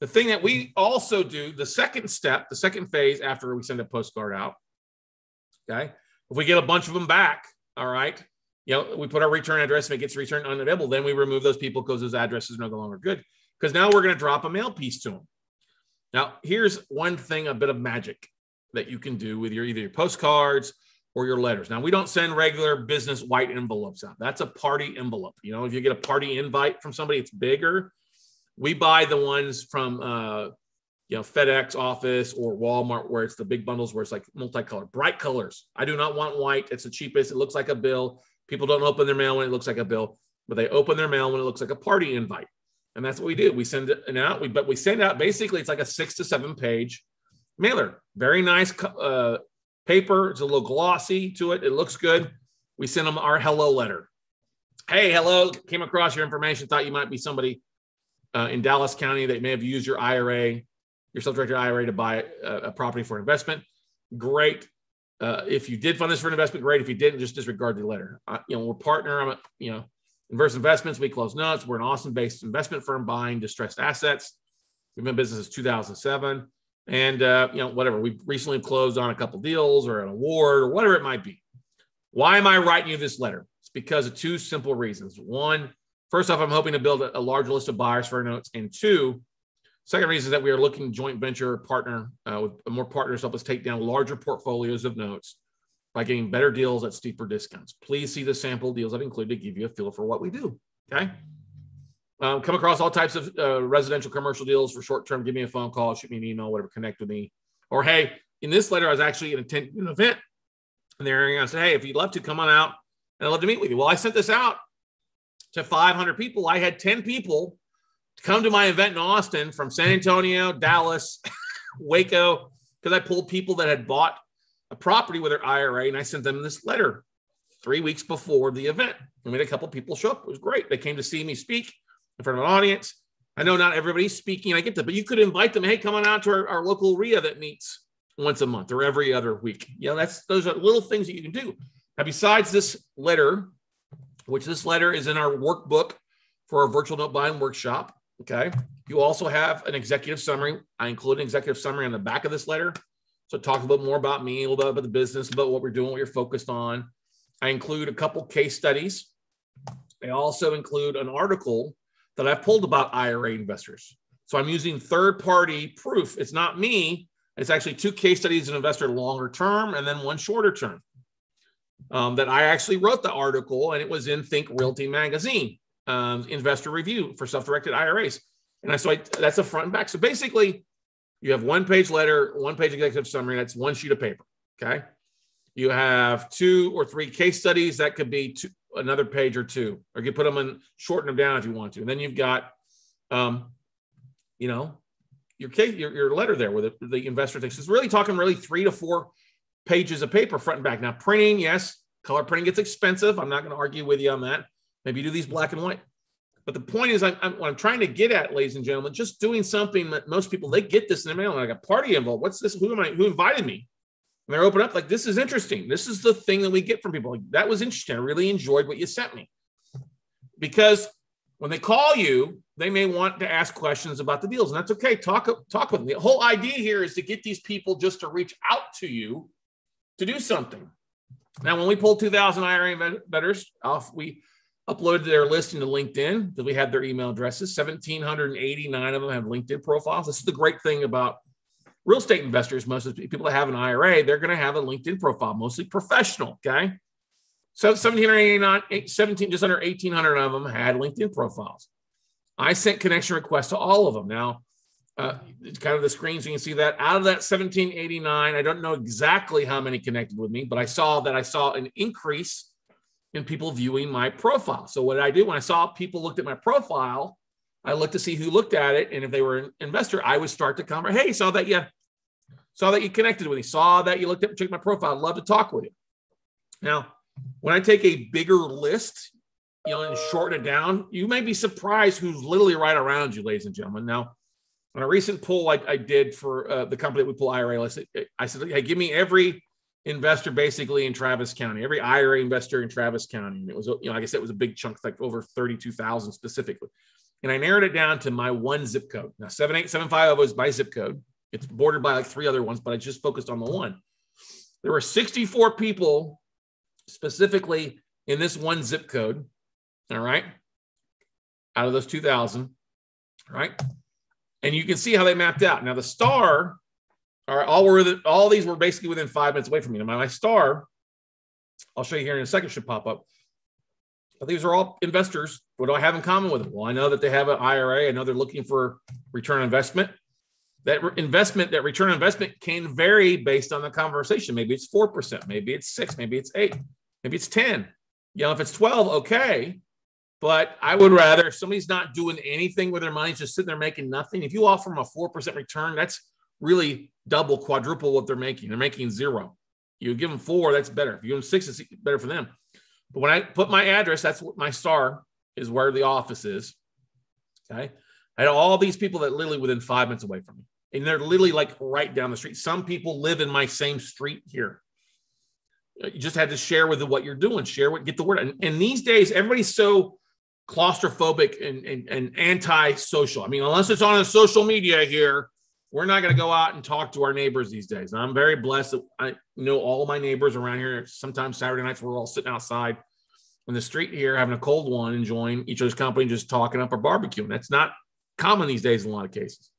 the thing that we also do, the second step, the second phase after we send a postcard out, okay, if we get a bunch of them back, all right, you know, we put our return address and it gets returned unavailable, then we remove those people because those addresses are no longer good. Because now we're going to drop a mail piece to them. Now, here's one thing, a bit of magic that you can do with your either your postcards or your letters. Now, we don't send regular business white envelopes out. That's a party envelope. You know, if you get a party invite from somebody, it's bigger we buy the ones from uh, you know FedEx office or Walmart where it's the big bundles where it's like multicolored, bright colors. I do not want white. It's the cheapest. It looks like a bill. People don't open their mail when it looks like a bill, but they open their mail when it looks like a party invite. And that's what we do. We send it out. We but we send out basically it's like a six to seven page mailer. Very nice uh, paper. It's a little glossy to it. It looks good. We send them our hello letter. Hey, hello. Came across your information. Thought you might be somebody uh, in Dallas County that may have used your IRA, your self-directed IRA to buy a, a property for investment. Great. Uh, if you did fund this for an investment, great. If you didn't, just disregard the letter. Uh, you know, we're partner. I'm a, you know, Inverse Investments. We close notes. We're an Austin-based investment firm buying distressed assets. We've been in business since 2007, and uh, you know, whatever. We recently closed on a couple deals or an award or whatever it might be. Why am I writing you this letter? It's because of two simple reasons. One, First off, I'm hoping to build a, a large list of buyers for notes. And two, second reason is that we are looking joint venture partner uh, with more partners help us take down larger portfolios of notes by getting better deals at steeper discounts. Please see the sample deals I've included to give you a feel for what we do. Okay. Um, come across all types of uh, residential commercial deals for short term. Give me a phone call, shoot me an email, whatever, connect with me. Or hey, in this letter, I was actually in attending an event and they're I said, hey, if you'd love to come on out, and I'd love to meet with you. Well, I sent this out to 500 people. I had 10 people come to my event in Austin from San Antonio, Dallas, Waco, because I pulled people that had bought a property with their IRA and I sent them this letter three weeks before the event. I made a couple people show up. It was great. They came to see me speak in front of an audience. I know not everybody's speaking. I get that, but you could invite them. Hey, come on out to our, our local REIA that meets once a month or every other week. You know, that's those are little things that you can do. Now, besides this letter which this letter is in our workbook for our virtual note buying workshop. Okay. You also have an executive summary. I include an executive summary on the back of this letter. So talk a little more about me, a little bit about the business, about what we're doing, what you're focused on. I include a couple case studies. I also include an article that I've pulled about IRA investors. So I'm using third party proof. It's not me. It's actually two case studies, an investor longer term and then one shorter term um, that I actually wrote the article and it was in Think Realty magazine, um, investor review for self-directed IRAs. And I so I, that's a front and back. So basically, you have one page letter, one page executive summary. That's one sheet of paper. Okay. You have two or three case studies that could be two, another page or two, or you can put them in, shorten them down if you want to. And then you've got, um, you know, your case, your, your letter there with the, the investor text. It's really talking really three to four pages of paper front and back. Now, printing, yes, color printing gets expensive. I'm not going to argue with you on that. Maybe you do these black and white. But the point is, I'm, I'm, what I'm trying to get at, ladies and gentlemen, just doing something that most people they get this in the mail. Like a party involved. What's this? Who am I? Who invited me? And they're open up like this is interesting. This is the thing that we get from people. Like, that was interesting. I really enjoyed what you sent me. Because when they call you, they may want to ask questions about the deals, and that's okay. Talk talk with them. The whole idea here is to get these people just to reach out to you to do something. Now, when we pulled 2,000 IRA investors off, we uploaded their listing to LinkedIn because we had their email addresses. 1,789 of them have LinkedIn profiles. This is the great thing about real estate investors. Most of the people that have an IRA, they're going to have a LinkedIn profile, mostly professional. Okay. So 1,789, 17, just under 1,800 of them had LinkedIn profiles. I sent connection requests to all of them. Now, uh, kind of the screens, you can see that out of that 1789, I don't know exactly how many connected with me, but I saw that I saw an increase in people viewing my profile. So what did I do when I saw people looked at my profile? I looked to see who looked at it, and if they were an investor, I would start to comment. Hey, saw that you saw that you connected with me, saw that you looked at checked my profile. Love to talk with you. Now, when I take a bigger list, you know, and shorten it down, you may be surprised who's literally right around you, ladies and gentlemen. Now, on a recent poll I, I did for uh, the company that we pull IRA list, I said, hey, give me every investor basically in Travis County, every IRA investor in Travis County. And it was, you know, like I said, it was a big chunk, like over 32,000 specifically. And I narrowed it down to my one zip code. Now, 78750 was my zip code. It's bordered by like three other ones, but I just focused on the one. There were 64 people specifically in this one zip code. All right. Out of those 2,000. Right. And you can see how they mapped out. Now, the star all right, all were all these were basically within five minutes away from me. Now my star, I'll show you here in a second, should pop up. But these are all investors. What do I have in common with them? Well, I know that they have an IRA. I know they're looking for return on investment. That re- investment, that return on investment can vary based on the conversation. Maybe it's 4%, maybe it's six, maybe it's eight, maybe it's 10. You know, if it's 12, okay. But I would rather if somebody's not doing anything with their money, just sitting there making nothing. If you offer them a 4% return, that's really double, quadruple what they're making. They're making zero. You give them four, that's better. If you give them six, it's better for them. But when I put my address, that's what my star is where the office is. Okay. I had all these people that literally within five minutes away from me. And they're literally like right down the street. Some people live in my same street here. Uh, you just had to share with what you're doing, share what, get the word. And, and these days, everybody's so claustrophobic and, and, and anti-social. I mean, unless it's on a social media here, we're not going to go out and talk to our neighbors these days. I'm very blessed that I know all my neighbors around here. Sometimes Saturday nights we're all sitting outside in the street here having a cold one, enjoying each other's company, just talking up or barbecuing. That's not common these days in a lot of cases.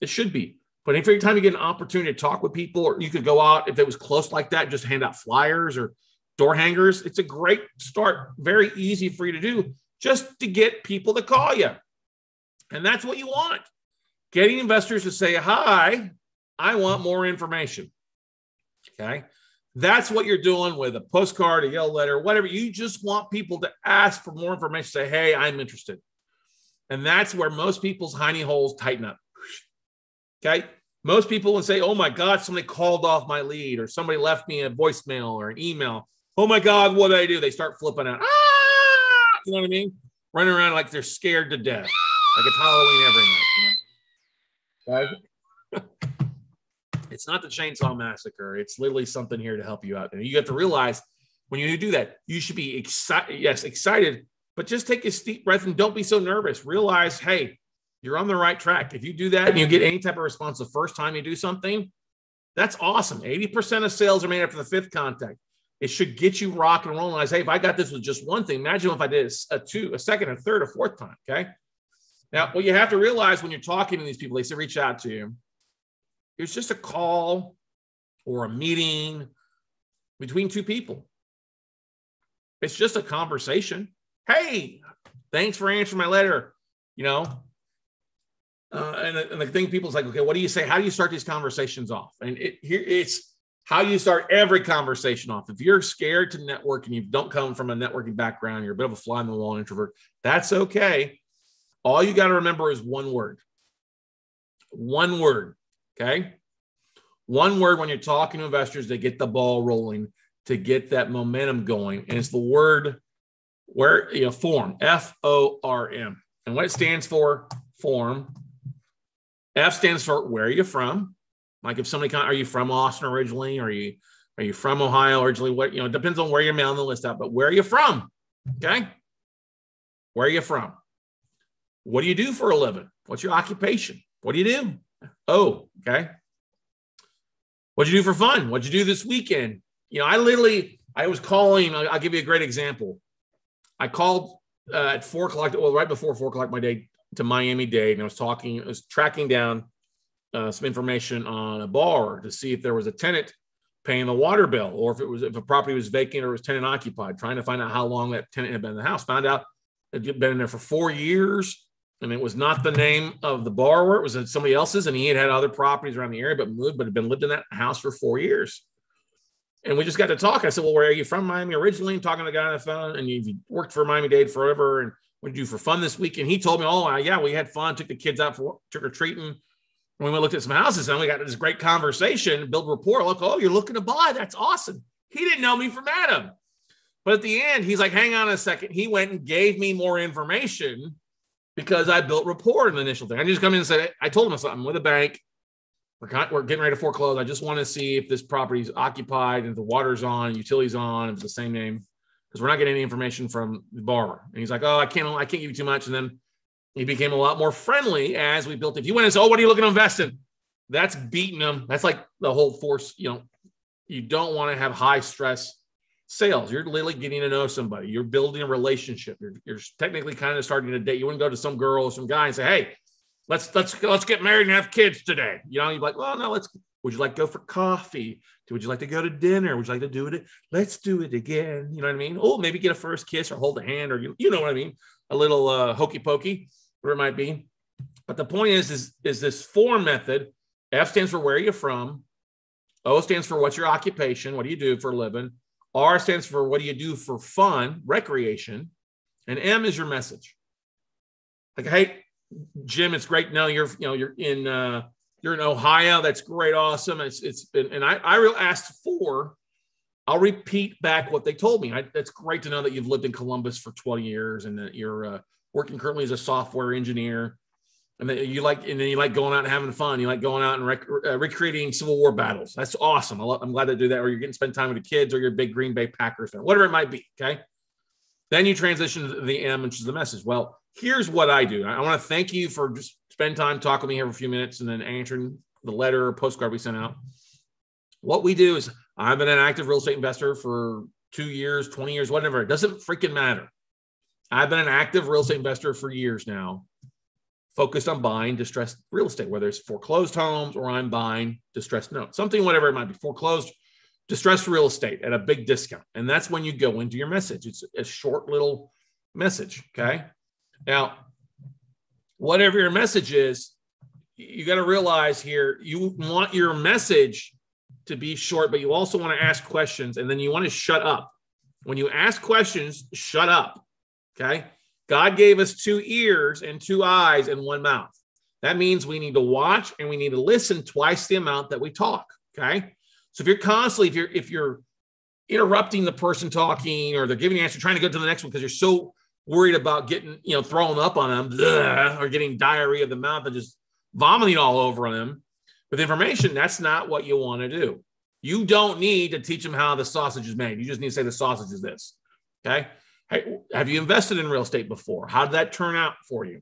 It should be. But every time you get an opportunity to talk with people, or you could go out if it was close like that, just hand out flyers or door hangers. It's a great start. Very easy for you to do just to get people to call you. And that's what you want getting investors to say, Hi, I want more information. Okay. That's what you're doing with a postcard, a yellow letter, whatever. You just want people to ask for more information, say, Hey, I'm interested. And that's where most people's hiney holes tighten up. Okay. Most people would say, Oh my God, somebody called off my lead, or somebody left me a voicemail or an email. Oh my God, what did I do? They start flipping out. Ah! You know what I mean? Running around like they're scared to death. Like it's Halloween every night. You know? Right? it's not the chainsaw massacre. It's literally something here to help you out. And you have to realize when you do that, you should be excited. Yes, excited, but just take a deep breath and don't be so nervous. Realize, hey, you're on the right track. If you do that and you get any type of response the first time you do something, that's awesome. 80% of sales are made after the fifth contact. It should get you rock and rolling. As hey, if I got this with just one thing, imagine if I did a two, a second, a third, a fourth time. Okay. Now, what you have to realize when you're talking to these people, they say reach out to you. It's just a call or a meeting between two people. It's just a conversation. Hey, thanks for answering my letter. You know, uh, and, and the thing people is like, okay, what do you say? How do you start these conversations off? And it, here it's how you start every conversation off. If you're scared to network and you don't come from a networking background, you're a bit of a fly in the wall introvert, that's okay. All you got to remember is one word. One word. Okay. One word when you're talking to investors to get the ball rolling, to get that momentum going. And it's the word where, you know, form, F O R M. And what it stands for, form. F stands for where are you from? Like if somebody, are you from Austin originally? Are you, are you from Ohio originally? What, you know, depends on where you're mailing the list out, but where are you from? Okay. Where are you from? What do you do for a living? What's your occupation? What do you do? Oh, okay. What'd you do for fun? What'd you do this weekend? You know, I literally, I was calling, I'll, I'll give you a great example. I called uh, at four o'clock, well, right before four o'clock my day to Miami Dade, and I was talking, I was tracking down uh, some information on a bar to see if there was a tenant paying the water bill or if it was if a property was vacant or was tenant occupied, trying to find out how long that tenant had been in the house. Found out it had been in there for four years and it was not the name of the borrower. It was somebody else's, and he had had other properties around the area, but moved, but had been lived in that house for four years. And we just got to talk. I said, "Well, where are you from, Miami originally?" And talking to the guy on the phone, and you've worked for Miami Dade forever, and what did you do for fun this week? And he told me, "Oh, uh, yeah, we had fun. Took the kids out for trick or treating." When we looked at some houses, and we got this great conversation, build rapport. Look, oh, you're looking to buy? That's awesome. He didn't know me from Adam, but at the end, he's like, "Hang on a second. He went and gave me more information because I built rapport in the initial thing. I just come in and say, I told him something with a bank. We're, we're getting ready to foreclose. I just want to see if this property is occupied and the water's on, utilities on, it's the same name, because we're not getting any information from the borrower. And he's like, oh, I can't, I can't give you too much. And then he became a lot more friendly as we built. If you went and said, oh, what are you looking to invest in? That's beating them. That's like the whole force. You know, you don't want to have high stress sales. You're literally getting to know somebody. You're building a relationship. You're, you're technically kind of starting a date. You wouldn't go to some girl or some guy and say, "Hey, let's let's let's get married and have kids today." You know, you're like, "Well, no, let's." Would you like to go for coffee? Would you like to go to dinner? Would you like to do it? Let's do it again. You know what I mean? Oh, maybe get a first kiss or hold a hand or you, you know what I mean? A little uh, hokey pokey, whatever it might be. But the point is, is, is this form method. F stands for where you're from? O stands for what's your occupation? What do you do for a living? R stands for what do you do for fun, recreation, and M is your message. Like, hey, Jim, it's great. No, you're you know you're in uh, you're in Ohio. That's great, awesome. It's it's been and I I asked for. I'll repeat back what they told me. I, it's great to know that you've lived in Columbus for 20 years and that you're uh, working currently as a software engineer and then you like and then you like going out and having fun. You like going out and rec- uh, recreating civil war battles. That's awesome. I am glad to do that. Or you're getting to spend time with the kids or you're a big green bay packers fan whatever it might be okay? Then you transition to the m which is the message well. Here's what i do. I want to thank you for just spend time talking to me here for a few minutes and then answering the letter or postcard we sent out. What we do is i've been an active real estate investor for two years 20 years whatever. It doesn't freaking matter. I've been an active real estate investor for years now focused on buying distressed real estate, whether it's foreclosed homes or I'm buying distressed notes, something, whatever it might be, foreclosed, distressed real estate at a big discount. And that's when you go into your message. It's a short little message. Okay. Now, whatever your message is, you got to realize here you want your message to be short, but you also want to ask questions and then you want to shut up. When you ask questions, shut up. Okay. God gave us two ears and two eyes and one mouth. That means we need to watch and we need to listen twice the amount that we talk. Okay. So if you're constantly, if you're, if you're interrupting the person talking or they're giving the answer, trying to go to the next one because you're so worried about getting, you know, throwing up on them blah, or getting diarrhea of the mouth and just vomiting all over them with information, that's not what you want to do. You don't need to teach them how the sausage is made. You just need to say the sausage is this. Okay. Have you invested in real estate before? How did that turn out for you?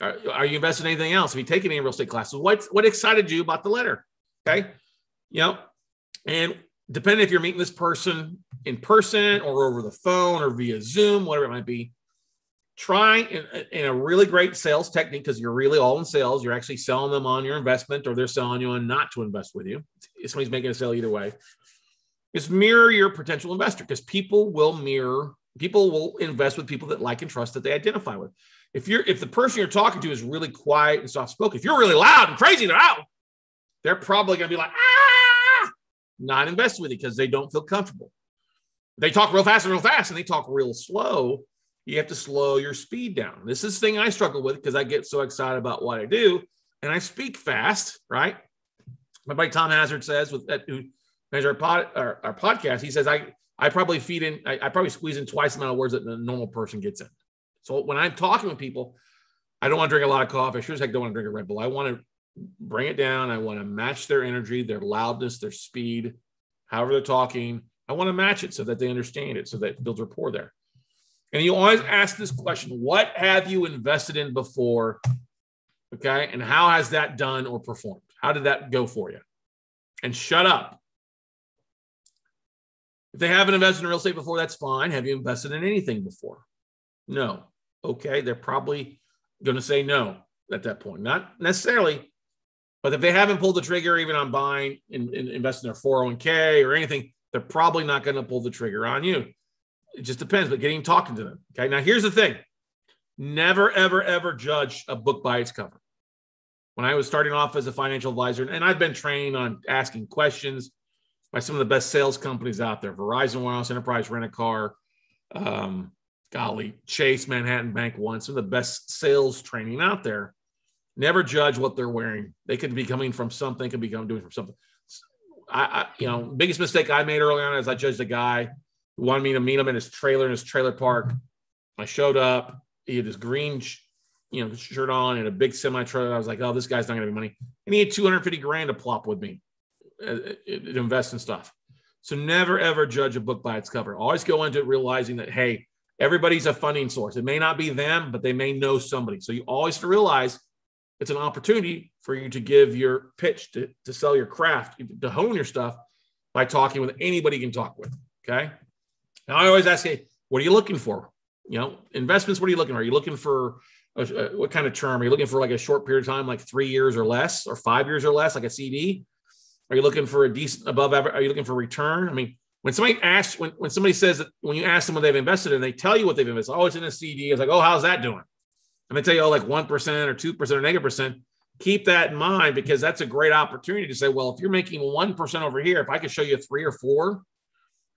Are, are you invested in anything else? Have you taken any real estate classes? What what excited you about the letter? Okay, you know, and depending if you're meeting this person in person or over the phone or via Zoom, whatever it might be, try in, in a really great sales technique because you're really all in sales. You're actually selling them on your investment or they're selling you on not to invest with you. Somebody's making a sale either way. Is mirror your potential investor because people will mirror people will invest with people that like and trust that they identify with. If you're if the person you're talking to is really quiet and soft spoken, if you're really loud and crazy, they're out, they're probably gonna be like, ah, not invest with you because they don't feel comfortable. They talk real fast and real fast and they talk real slow. You have to slow your speed down. This is the thing I struggle with because I get so excited about what I do and I speak fast, right? My buddy Tom Hazard says with that who our, pod, our, our podcast, he says I I probably feed in, I, I probably squeeze in twice the amount of words that a normal person gets in. So when I'm talking with people, I don't want to drink a lot of coffee. I sure as heck don't want to drink a Red Bull. I want to bring it down. I want to match their energy, their loudness, their speed, however they're talking. I want to match it so that they understand it, so that it builds rapport there. And you always ask this question What have you invested in before? Okay. And how has that done or performed? How did that go for you? And shut up. If they haven't invested in real estate before, that's fine. Have you invested in anything before? No. Okay. They're probably going to say no at that point. Not necessarily, but if they haven't pulled the trigger even on buying and, and investing in their 401k or anything, they're probably not going to pull the trigger on you. It just depends, but getting talking to them. Okay. Now, here's the thing never, ever, ever judge a book by its cover. When I was starting off as a financial advisor, and I've been trained on asking questions by some of the best sales companies out there Verizon Wireless Enterprise Rent a Car, um, golly, Chase Manhattan Bank One, some of the best sales training out there. Never judge what they're wearing. They could be coming from something, could be coming doing from something. I, I, you know, biggest mistake I made early on is I judged a guy who wanted me to meet him in his trailer in his trailer park. I showed up. He had this green, you know, shirt on and a big semi trailer. I was like, oh, this guy's not going to be money. And he had 250 grand to plop with me to invest in stuff. So never ever judge a book by its cover. Always go into it realizing that hey, everybody's a funding source. It may not be them, but they may know somebody. So you always realize it's an opportunity for you to give your pitch to, to sell your craft, to hone your stuff by talking with anybody you can talk with. Okay. Now I always ask, hey, what are you looking for? You know, investments. What are you looking for? Are you looking for a, a, what kind of term? Are you looking for like a short period of time, like three years or less, or five years or less, like a CD? Are you looking for a decent above average? Are you looking for return? I mean, when somebody asks, when, when somebody says that when you ask them what they've invested in, they tell you what they've invested. Oh, it's in a CD. It's like, oh, how's that doing? And they tell you, oh, like 1% or 2% or negative percent. Keep that in mind because that's a great opportunity to say, well, if you're making 1% over here, if I could show you three or four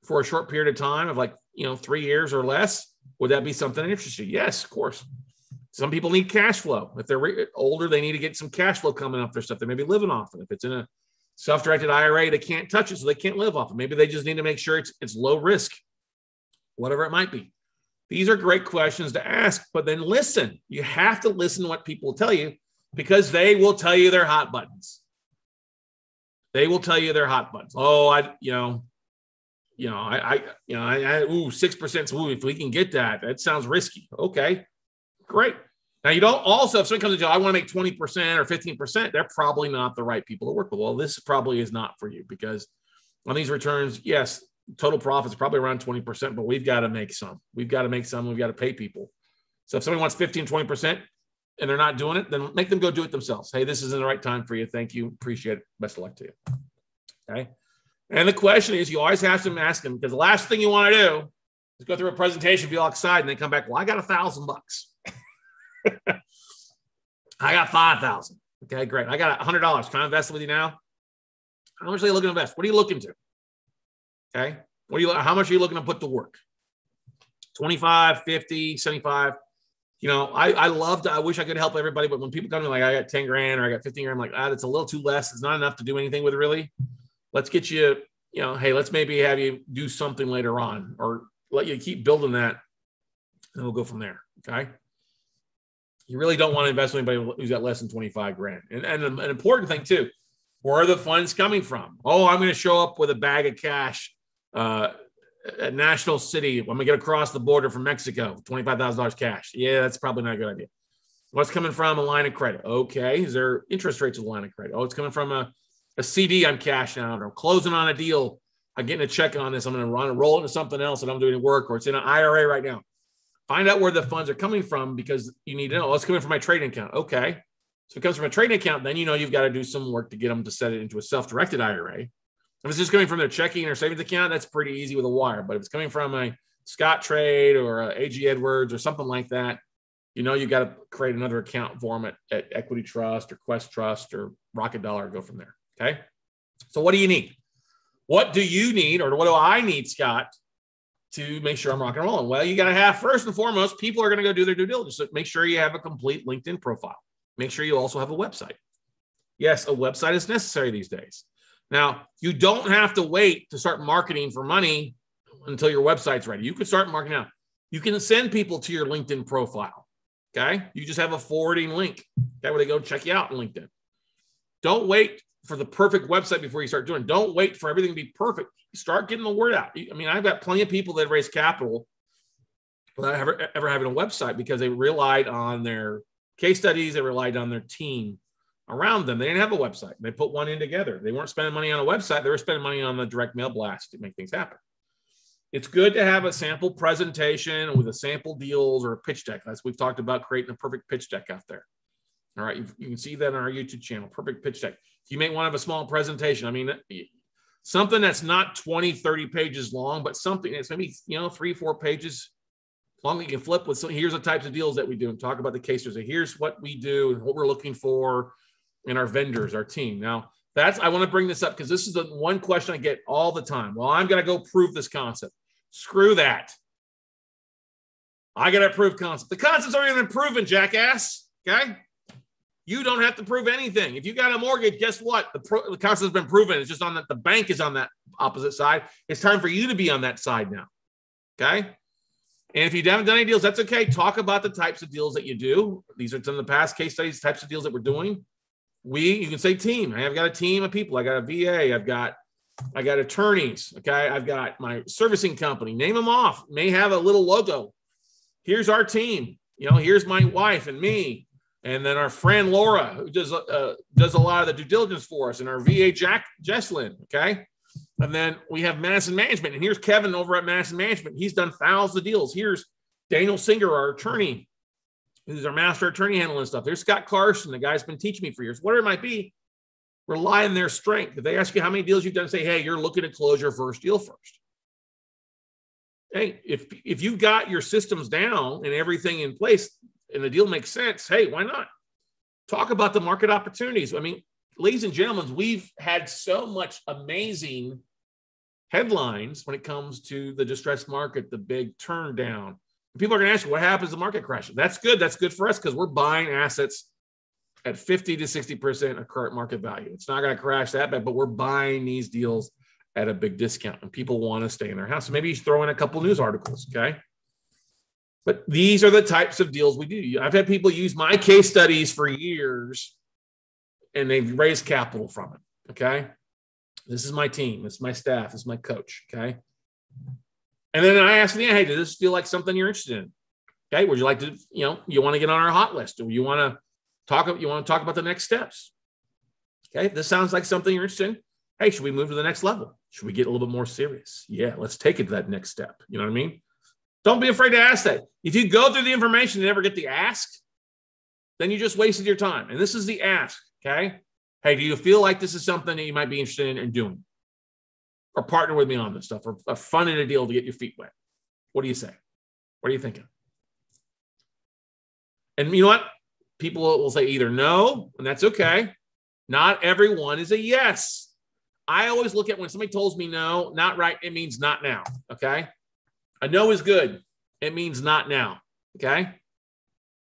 for a short period of time of like, you know, three years or less, would that be something interesting? Yes, of course. Some people need cash flow. If they're re- older, they need to get some cash flow coming off their stuff. They may be living off it. If it's in a self-directed IRA, they can't touch it, so they can't live off it. Maybe they just need to make sure it's it's low risk, whatever it might be. These are great questions to ask, but then listen. You have to listen to what people tell you because they will tell you their hot buttons. They will tell you their hot buttons. Oh, I, you know, you know, I, I you know, I, I ooh, six percent. Ooh, if we can get that, that sounds risky. Okay, great. Now you don't also if someone comes to you, I want to make 20% or 15%, they're probably not the right people to work with. Well, this probably is not for you because on these returns, yes, total profits probably around 20%, but we've got to make some. We've got to make some, we've got to pay people. So if somebody wants 15, 20% and they're not doing it, then make them go do it themselves. Hey, this isn't the right time for you. Thank you. Appreciate it. Best of luck to you. Okay. And the question is, you always have to ask them because the last thing you want to do is go through a presentation, be all excited, and then come back. Well, I got a thousand bucks. I got 5,000. Okay, great. I got $100. Can I invest with you now? How much are you looking to invest? What are you looking to? Okay. What are you, how much are you looking to put to work? 25, 50, 75. You know, I, I love to, I wish I could help everybody, but when people come to me like, I got 10 grand or I got 15 grand, I'm like, ah, that's a little too less. It's not enough to do anything with really. Let's get you, you know, hey, let's maybe have you do something later on or let you keep building that and we'll go from there. Okay you really don't want to invest in anybody who's got less than 25 grand. And, and an important thing too, where are the funds coming from? Oh, I'm going to show up with a bag of cash uh, at National City. I'm going to get across the border from Mexico, $25,000 cash. Yeah, that's probably not a good idea. What's coming from a line of credit? Okay. Is there interest rates of a line of credit? Oh, it's coming from a, a CD I'm cashing out or closing on a deal. I'm getting a check on this. I'm going to run and roll into something else and I'm doing work or it's in an IRA right now. Find out where the funds are coming from because you need to know. Oh, it's coming from my trading account. Okay. So it comes from a trading account, then you know you've got to do some work to get them to set it into a self-directed IRA. If it's just coming from their checking or savings account, that's pretty easy with a wire. But if it's coming from a Scottrade or AG Edwards or something like that, you know you got to create another account for them at, at Equity Trust or Quest Trust or Rocket Dollar. Go from there. Okay. So what do you need? What do you need, or what do I need, Scott, to make sure I'm rocking and rolling? Well, you got to have first and foremost, people are going to go do their due diligence. So make sure you have a complete LinkedIn profile. Make sure you also have a website. Yes, a website is necessary these days. Now, you don't have to wait to start marketing for money until your website's ready. You can start marketing now. You can send people to your LinkedIn profile. Okay. You just have a forwarding link. Okay, where they go check you out on LinkedIn. Don't wait for the perfect website before you start doing. Don't wait for everything to be perfect. Start getting the word out. I mean, I've got plenty of people that raise capital without ever, ever having a website because they relied on their case studies, they relied on their team around them. They didn't have a website. They put one in together. They weren't spending money on a website. They were spending money on the direct mail blast to make things happen. It's good to have a sample presentation with a sample deals or a pitch deck. That's we've talked about creating a perfect pitch deck out there. All right, you, you can see that on our YouTube channel, perfect pitch deck. You may want to have a small presentation. I mean, something that's not 20, 30 pages long, but something that's maybe, you know, three, four pages long that you can flip with. So here's the types of deals that we do and talk about the case. Here's what we do and what we're looking for and our vendors, our team. Now, that's I want to bring this up because this is the one question I get all the time. Well, I'm going to go prove this concept. Screw that. I got to prove concept. The concept's already even proven, jackass. Okay. You don't have to prove anything. If you got a mortgage, guess what? The, pro- the concept's been proven. It's just on that the bank is on that opposite side. It's time for you to be on that side now. Okay. And if you haven't done any deals, that's okay. Talk about the types of deals that you do. These are some of the past case studies, types of deals that we're doing we you can say team i've got a team of people i got a va i've got i got attorneys okay i've got my servicing company name them off may have a little logo here's our team you know here's my wife and me and then our friend laura who does uh, does a lot of the due diligence for us and our va jack jesslyn okay and then we have madison management and here's kevin over at madison management he's done thousands of deals here's daniel singer our attorney who's our master attorney handling stuff. There's Scott Carson, the guy's been teaching me for years. Whatever it might be, rely on their strength. If they ask you how many deals you've done, say, hey, you're looking to close your first deal first. Hey, if if you've got your systems down and everything in place and the deal makes sense, hey, why not? Talk about the market opportunities. I mean, ladies and gentlemen, we've had so much amazing headlines when it comes to the distressed market, the big turn down, people are going to ask you what happens the market crash. That's good. That's good for us because we're buying assets at 50 to 60% of current market value. It's not going to crash that bad, but we're buying these deals at a big discount and people want to stay in their house. So maybe you throw in a couple news articles. Okay. But these are the types of deals we do. I've had people use my case studies for years and they've raised capital from it. Okay. This is my team. This is my staff. This is my coach. Okay. And then I asked them, hey, does this feel like something you're interested in? Okay, would you like to, you know, you want to get on our hot list? Do you want to talk, you want to talk about the next steps? Okay, this sounds like something you're interested in. Hey, should we move to the next level? Should we get a little bit more serious? Yeah, let's take it to that next step. You know what I mean? Don't be afraid to ask that. If you go through the information and never get the ask, then you just wasted your time. And this is the ask. Okay. Hey, do you feel like this is something that you might be interested in, in doing? or partner with me on this stuff or, or fun in a deal to get your feet wet. What do you say? What are you thinking? And you know what? People will say either no, and that's okay. Not everyone is a yes. I always look at when somebody tells me no, not right, it means not now. Okay. A no is good. It means not now. Okay.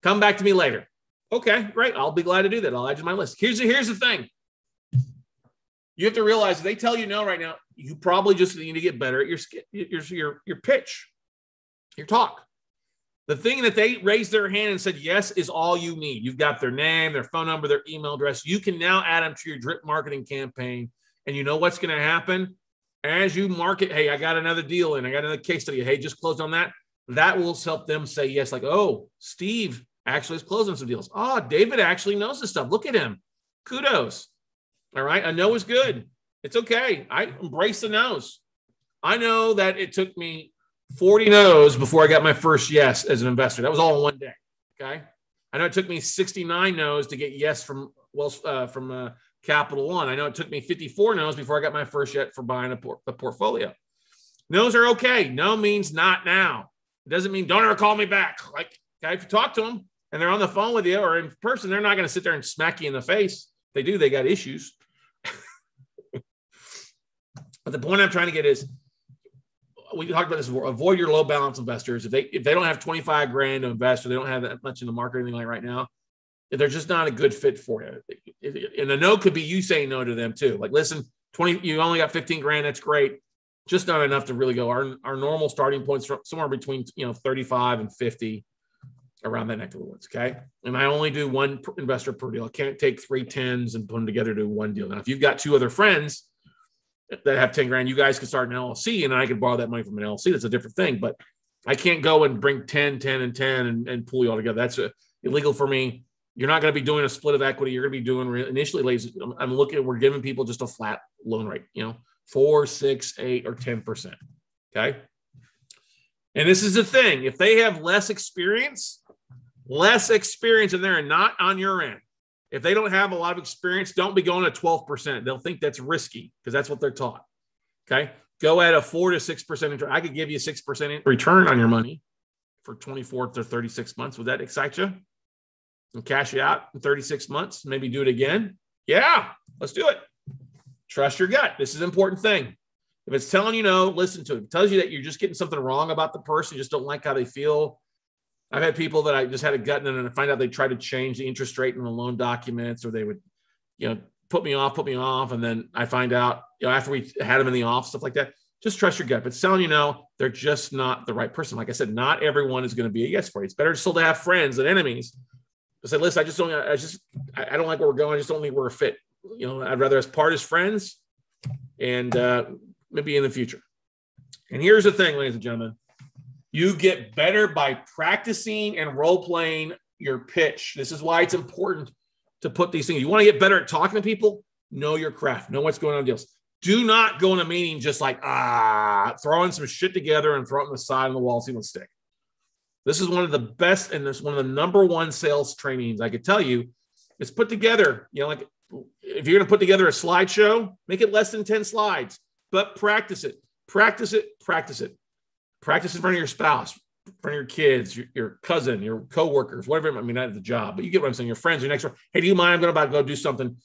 Come back to me later. Okay, great. I'll be glad to do that. I'll add you to my list. Here's the, here's the thing. You have to realize if they tell you no right now, you probably just need to get better at your your your your pitch, your talk. The thing that they raised their hand and said yes is all you need. You've got their name, their phone number, their email address. You can now add them to your drip marketing campaign. And you know what's going to happen? As you market, hey, I got another deal and I got another case study. Hey, just closed on that. That will help them say yes. Like, oh, Steve actually is closing some deals. Oh, David actually knows this stuff. Look at him. Kudos. All right. A no is good. It's okay. I embrace the no's. I know that it took me 40 no's before I got my first yes as an investor. That was all in one day. Okay. I know it took me 69 no's to get yes from well uh, from uh, Capital One. I know it took me 54 no's before I got my first yes for buying a, por- a portfolio. No's are okay. No means not now. It doesn't mean don't ever call me back. Like, okay, if you talk to them and they're on the phone with you or in person, they're not going to sit there and smack you in the face. If they do, they got issues. But the point I'm trying to get is we talked about this before. Avoid your low balance investors. If they if they don't have 25 grand to invest or they don't have that much in the market or anything like right now, they're just not a good fit for you. And the no could be you saying no to them too. Like, listen, 20, you only got 15 grand. That's great. Just not enough to really go. Our, our normal starting points from somewhere between, you know, 35 and 50 around that neck of the woods. Okay. And I only do one investor per deal. I can't take three tens and put them together to one deal. Now, if you've got two other friends that have 10 grand, you guys can start an LLC and I can borrow that money from an LLC. That's a different thing. But I can't go and bring 10, 10, and 10 and, and pull you all together. That's a, illegal for me. You're not going to be doing a split of equity. You're going to be doing initially, ladies. I'm looking. We're giving people just a flat loan rate. You know, four, six, eight, or ten percent. Okay. And this is the thing: if they have less experience, less experience, and they're not on your end, if they don't have a lot of experience, don't be going to 12%. They'll think that's risky because that's what they're taught. Okay. Go at a four to six percent. I could give you six percent return on your money for 24 to 36 months. Would that excite you? And cash it out in 36 months, maybe do it again. Yeah, let's do it. Trust your gut. This is an important thing. If it's telling you no, listen to it. It tells you that you're just getting something wrong about the person, you just don't like how they feel. I've had people that I just had a gut and then I find out they try to change the interest rate in the loan documents, or they would, you know, put me off, put me off, and then I find out, you know, after we had them in the off, stuff like that. Just trust your gut. It's telling you no, they're just not the right person. Like I said, not everyone is going to be a yes for you. It's better still to have friends than enemies I said, listen, I just don't, I just, I don't like where we're going. I just don't think we're a fit. You know, I'd rather us part as friends and uh, maybe in the future. And here's the thing, ladies and gentlemen, you get better by practicing and role playing your pitch. This is why it's important to put these things. You want to get better at talking to people, know your craft, know what's going on deals. Do not go in a meeting just like, ah, throwing some shit together and throw it on the side of the wall, see what stick. This is one of the best and this one of the number one sales trainings I could tell you. It's put together, you know, like if you're going to put together a slideshow, make it less than 10 slides, but practice it, practice it, practice it. Practice in front of your spouse, in front of your kids, your, your cousin, your coworkers, whatever. I mean, not at the job, but you get what I'm saying. Your friends, your next door. Hey, do you mind? I'm going to go do something.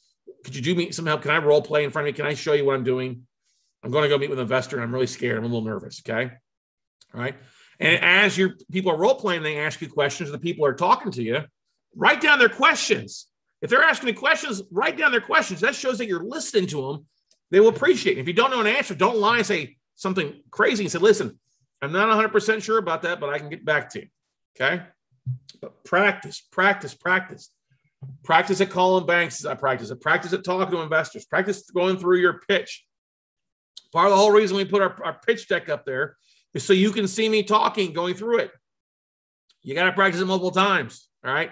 Could you do me some help? Can I role play in front of me? Can I show you what I'm doing? I'm going to go meet with an investor and I'm really scared. I'm a little nervous. Okay. All right. And as your people are role playing, they ask you questions. The people are talking to you. Write down their questions. If they're asking you questions, write down their questions. That shows that you're listening to them. They will appreciate it. If you don't know an answer, don't lie and say something crazy and say, listen, I'm not 100% sure about that, but I can get back to you. Okay. But practice, practice, practice. Practice at calling banks as I practice it. Practice at talking to investors. Practice going through your pitch. Part of the whole reason we put our, our pitch deck up there so you can see me talking, going through it. You got to practice it multiple times. All right.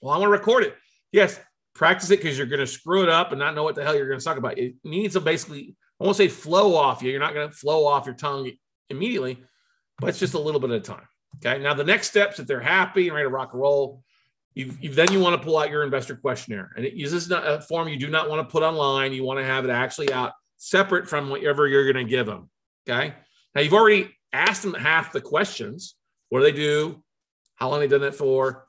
Well, I want to record it. Yes, practice it because you're going to screw it up and not know what the hell you're going to talk about. It needs to basically, I won't say flow off you. You're not going to flow off your tongue immediately, but it's just a little bit of time. Okay. Now, the next steps, if they're happy and ready to rock and roll, you, you then you want to pull out your investor questionnaire. And it uses a form you do not want to put online. You want to have it actually out separate from whatever you're going to give them. Okay. Now you've already asked them half the questions. What do they do? How long they done that for?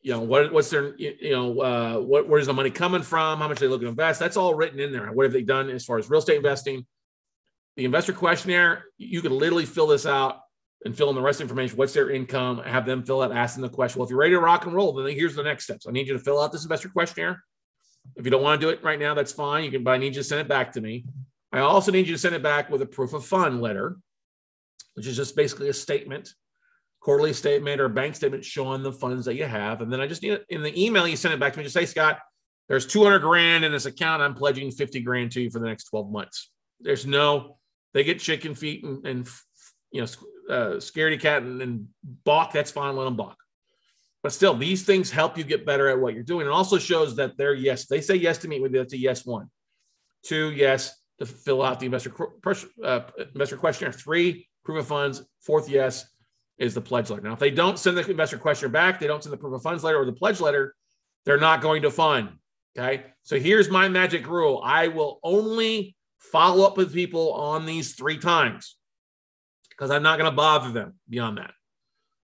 You know, what, what's their, you know, uh, what, where's the money coming from? How much they look to invest? That's all written in there. What have they done as far as real estate investing? The investor questionnaire, you could literally fill this out and fill in the rest of the information. What's their income? Have them fill out, asking the question. Well, if you're ready to rock and roll, then here's the next steps. I need you to fill out this investor questionnaire. If you don't want to do it right now, that's fine. You can, but I need you to send it back to me. I also need you to send it back with a proof of fund letter which is just basically a statement, quarterly statement or bank statement showing the funds that you have. And then I just need it in the email you send it back to me. Just say, Scott, there's 200 grand in this account. I'm pledging 50 grand to you for the next 12 months. There's no, they get chicken feet and, and you know, uh, scaredy cat and, and balk. That's fine. Let them balk. But still, these things help you get better at what you're doing. It also shows that they're yes. They say yes to meet with you. That's a yes one. Two, yes to fill out the investor uh, investor questionnaire. Three, proof of funds. Fourth yes is the pledge letter. Now, if they don't send the investor questionnaire back, they don't send the proof of funds letter or the pledge letter, they're not going to fund. Okay. So here's my magic rule I will only follow up with people on these three times because I'm not going to bother them beyond that.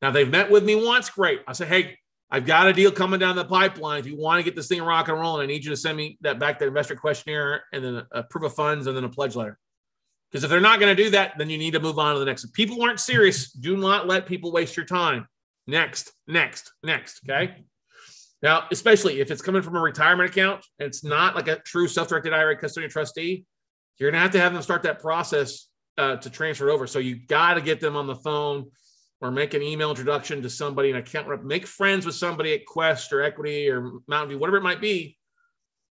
Now, they've met with me once, great. I say, hey, I've got a deal coming down the pipeline. If you want to get this thing rock and rolling, I need you to send me that back that investor questionnaire and then a proof of funds and then a pledge letter. Because if they're not going to do that, then you need to move on to the next. If people aren't serious, do not let people waste your time. Next, next, next. Okay. Now, especially if it's coming from a retirement account, and it's not like a true self-directed IRA custodian trustee, you're gonna have to have them start that process uh, to transfer over. So you got to get them on the phone or make an email introduction to somebody, an account rep, make friends with somebody at Quest or Equity or Mountain View, whatever it might be,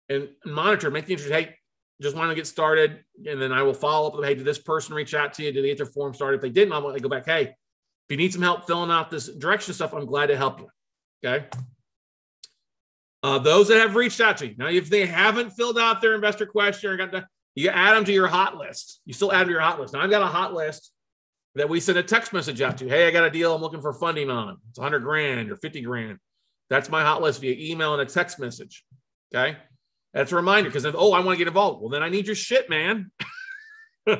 and monitor, make the interest. Hey, just want to get started, and then I will follow up with, hey, did this person reach out to you? Did they get their form started? If they didn't, I'll go back. Hey, if you need some help filling out this direction stuff, I'm glad to help you. Okay. Uh, those that have reached out to you now, if they haven't filled out their investor question or got you add them to your hot list. You still add them to your hot list. Now I've got a hot list that we send a text message out to. Hey, I got a deal I'm looking for funding on. It's 100 grand or 50 grand. That's my hot list via email and a text message. Okay. That's a reminder because oh, I want to get involved. Well, then I need your shit, man. need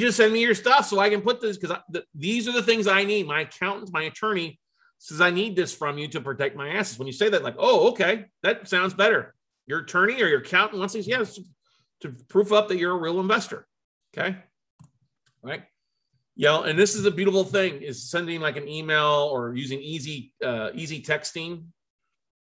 you to send me your stuff so I can put this because th- these are the things I need. My accountant, my attorney says I need this from you to protect my assets. When you say that, like, oh, okay, that sounds better. Your attorney or your accountant wants these, yes, to proof up that you're a real investor. Okay. Right. Yeah, and this is a beautiful thing is sending like an email or using easy uh, EZ Texting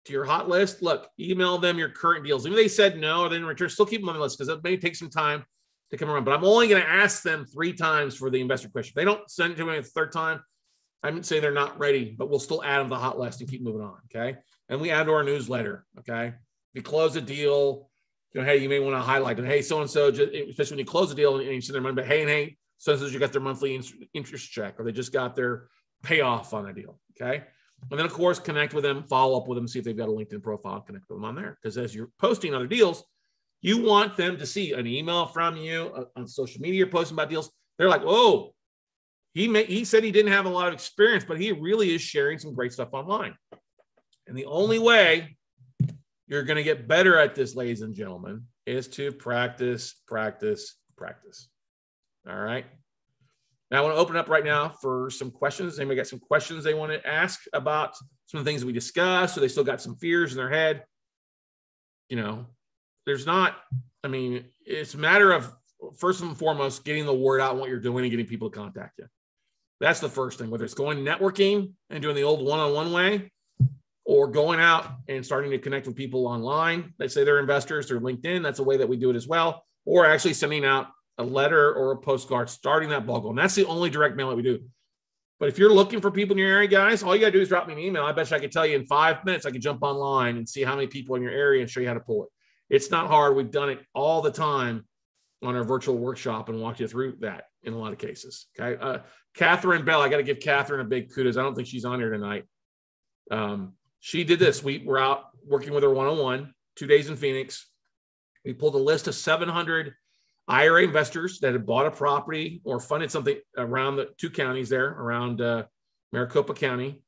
to your hot list. Look, email them your current deals. If they said no or they didn't return, still keep them on the list because it may take some time to come around. But I'm only going to ask them three times for the investor question. If they don't send it to me a third time, I wouldn't say they're not ready, but we'll still add them to the hot list and keep moving on. Okay. And we add to our newsletter. Okay. If you close a deal, you know, hey, you may want to highlight it. Hey, so and so, especially when you close a deal and you send their money, but hey, and hey, so and so you got their monthly interest check or they just got their payoff on a deal. Okay. And then, of course, connect with them, follow up with them, see if they've got a LinkedIn profile, connect with them on there. Because as you're posting other deals, you want them to see an email from you uh, on social media, you're posting about deals. They're like, whoa, he may, he said he didn't have a lot of experience, but he really is sharing some great stuff online. And the only way you're going to get better at this, ladies and gentlemen, is to practice, practice, practice. All right. Now I want to open up right now for some questions. Anybody got some questions they want to ask about some of the things we discussed? or they still got some fears in their head? You know, there's not. I mean, it's a matter of first and foremost getting the word out what you're doing and getting people to contact you. That's the first thing, whether it's going networking and doing the old one on one way or going out and starting to connect with people online. They say they're investors through LinkedIn. That's a way that we do it as well. Or actually sending out a letter or a postcard, starting that ball going. That's the only direct mail that we do. But if you're looking for people in your area, guys, all you got to do is drop me an email. I bet you I could tell you in five minutes, I can jump online and see how many people in your area and show you how to pull it. It's not hard. We've done it all the time on our virtual workshop and walked you through that in a lot of cases. Okay. Uh, Catherine Bell, I got to give Catherine a big kudos. I don't think she's on here tonight. Um, she did this. We were out working with her one on one, two days in Phoenix. We pulled a list of 700 IRA investors that had bought a property or funded something around the two counties there, around uh, Maricopa County.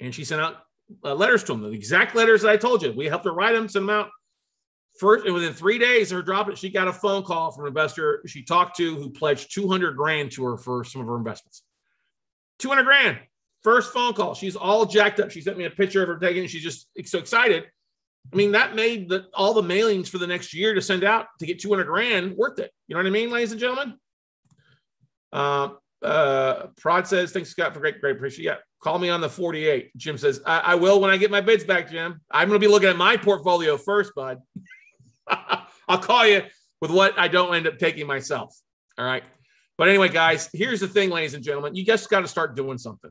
And she sent out uh, letters to them, the exact letters that I told you. We helped her write them, send them out. First, and within three days of her dropping she got a phone call from an investor she talked to who pledged 200 grand to her for some of her investments. 200 grand. First phone call. She's all jacked up. She sent me a picture of her taking. She's just so excited. I mean, that made the, all the mailings for the next year to send out to get 200 grand worth it. You know what I mean, ladies and gentlemen? Uh, uh, Prod says, thanks, Scott, for great, great appreciate. Yeah, call me on the 48. Jim says, I, I will when I get my bids back, Jim. I'm going to be looking at my portfolio first, bud. I'll call you with what I don't end up taking myself. All right. But anyway, guys, here's the thing, ladies and gentlemen. You just got to start doing something.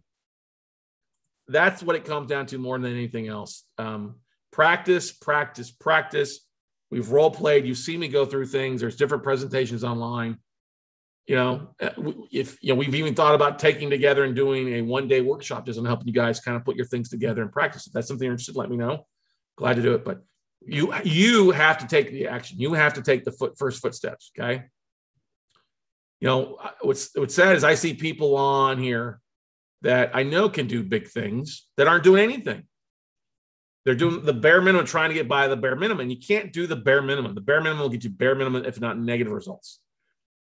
That's what it comes down to more than anything else. Um, practice, practice, practice. We've role played. You've seen me go through things. There's different presentations online. You know, uh, if you know, we've even thought about taking together and doing a one day workshop just on helping you guys kind of put your things together and practice. If that's something you're interested, let me know. Glad to do it. But you you have to take the action. You have to take the foot first footsteps. Okay. You know what's what's sad is I see people on here that I know can do big things that aren't doing anything. They're doing the bare minimum, trying to get by the bare minimum. And You can't do the bare minimum. The bare minimum will get you bare minimum, if not negative results.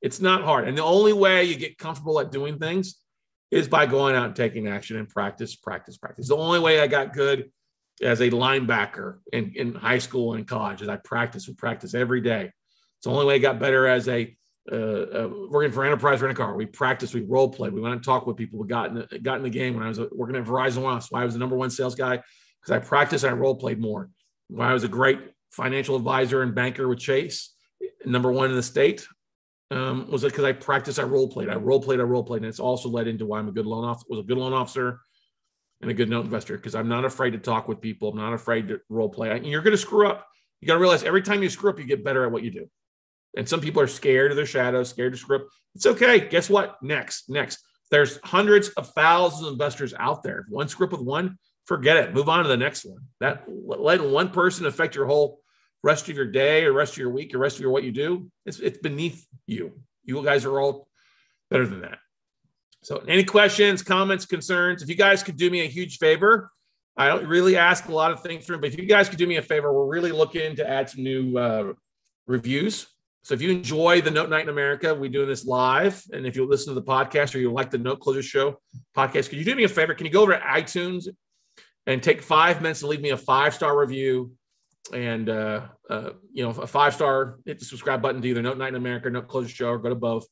It's not hard. And the only way you get comfortable at doing things is by going out and taking action and practice, practice, practice. The only way I got good as a linebacker in, in high school and college is I practice and practice every day. It's the only way I got better as a uh, uh, working for Enterprise Rent a Car. We practiced, we role played, we went and talked with people. We got in the, got in the game when I was working at Verizon. That's why I was the number one sales guy because I practiced and I role played more. When I was a great financial advisor and banker with Chase, number one in the state, um, was it because I practiced, I role played, I role played, I role played, and it's also led into why I'm a good loan officer, was a good loan officer, and a good note investor because I'm not afraid to talk with people. I'm not afraid to role play. And you're going to screw up. You got to realize every time you screw up, you get better at what you do. And some people are scared of their shadows, scared to screw up. It's okay. Guess what? Next, next. There's hundreds of thousands of investors out there. One screw up with one, forget it. Move on to the next one. That letting one person affect your whole rest of your day or rest of your week or rest of your what you do, it's, it's beneath you. You guys are all better than that. So, any questions, comments, concerns? If you guys could do me a huge favor, I don't really ask a lot of things from, but if you guys could do me a favor, we're really looking to add some new uh, reviews. So, if you enjoy the Note Night in America, we're doing this live, and if you listen to the podcast or you like the Note Closer Show podcast, could you do me a favor? Can you go over to iTunes and take five minutes and leave me a five star review? And uh, uh, you know, a five star, hit the subscribe button to either Note Night in America, Note Closer Show, or go to both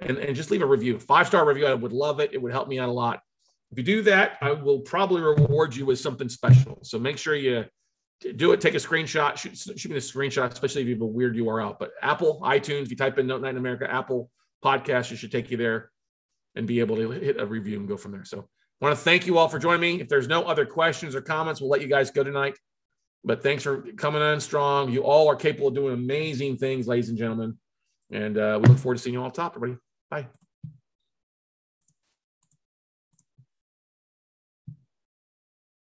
and, and just leave a review. Five star review. I would love it. It would help me out a lot. If you do that, I will probably reward you with something special. So make sure you do it. Take a screenshot. Shoot, shoot me a screenshot, especially if you have a weird URL. But Apple, iTunes, if you type in Note Night in America, Apple podcast, it should take you there and be able to hit a review and go from there. So I want to thank you all for joining me. If there's no other questions or comments, we'll let you guys go tonight. But thanks for coming on strong. You all are capable of doing amazing things, ladies and gentlemen. And uh, we look forward to seeing you all top, everybody. Bye.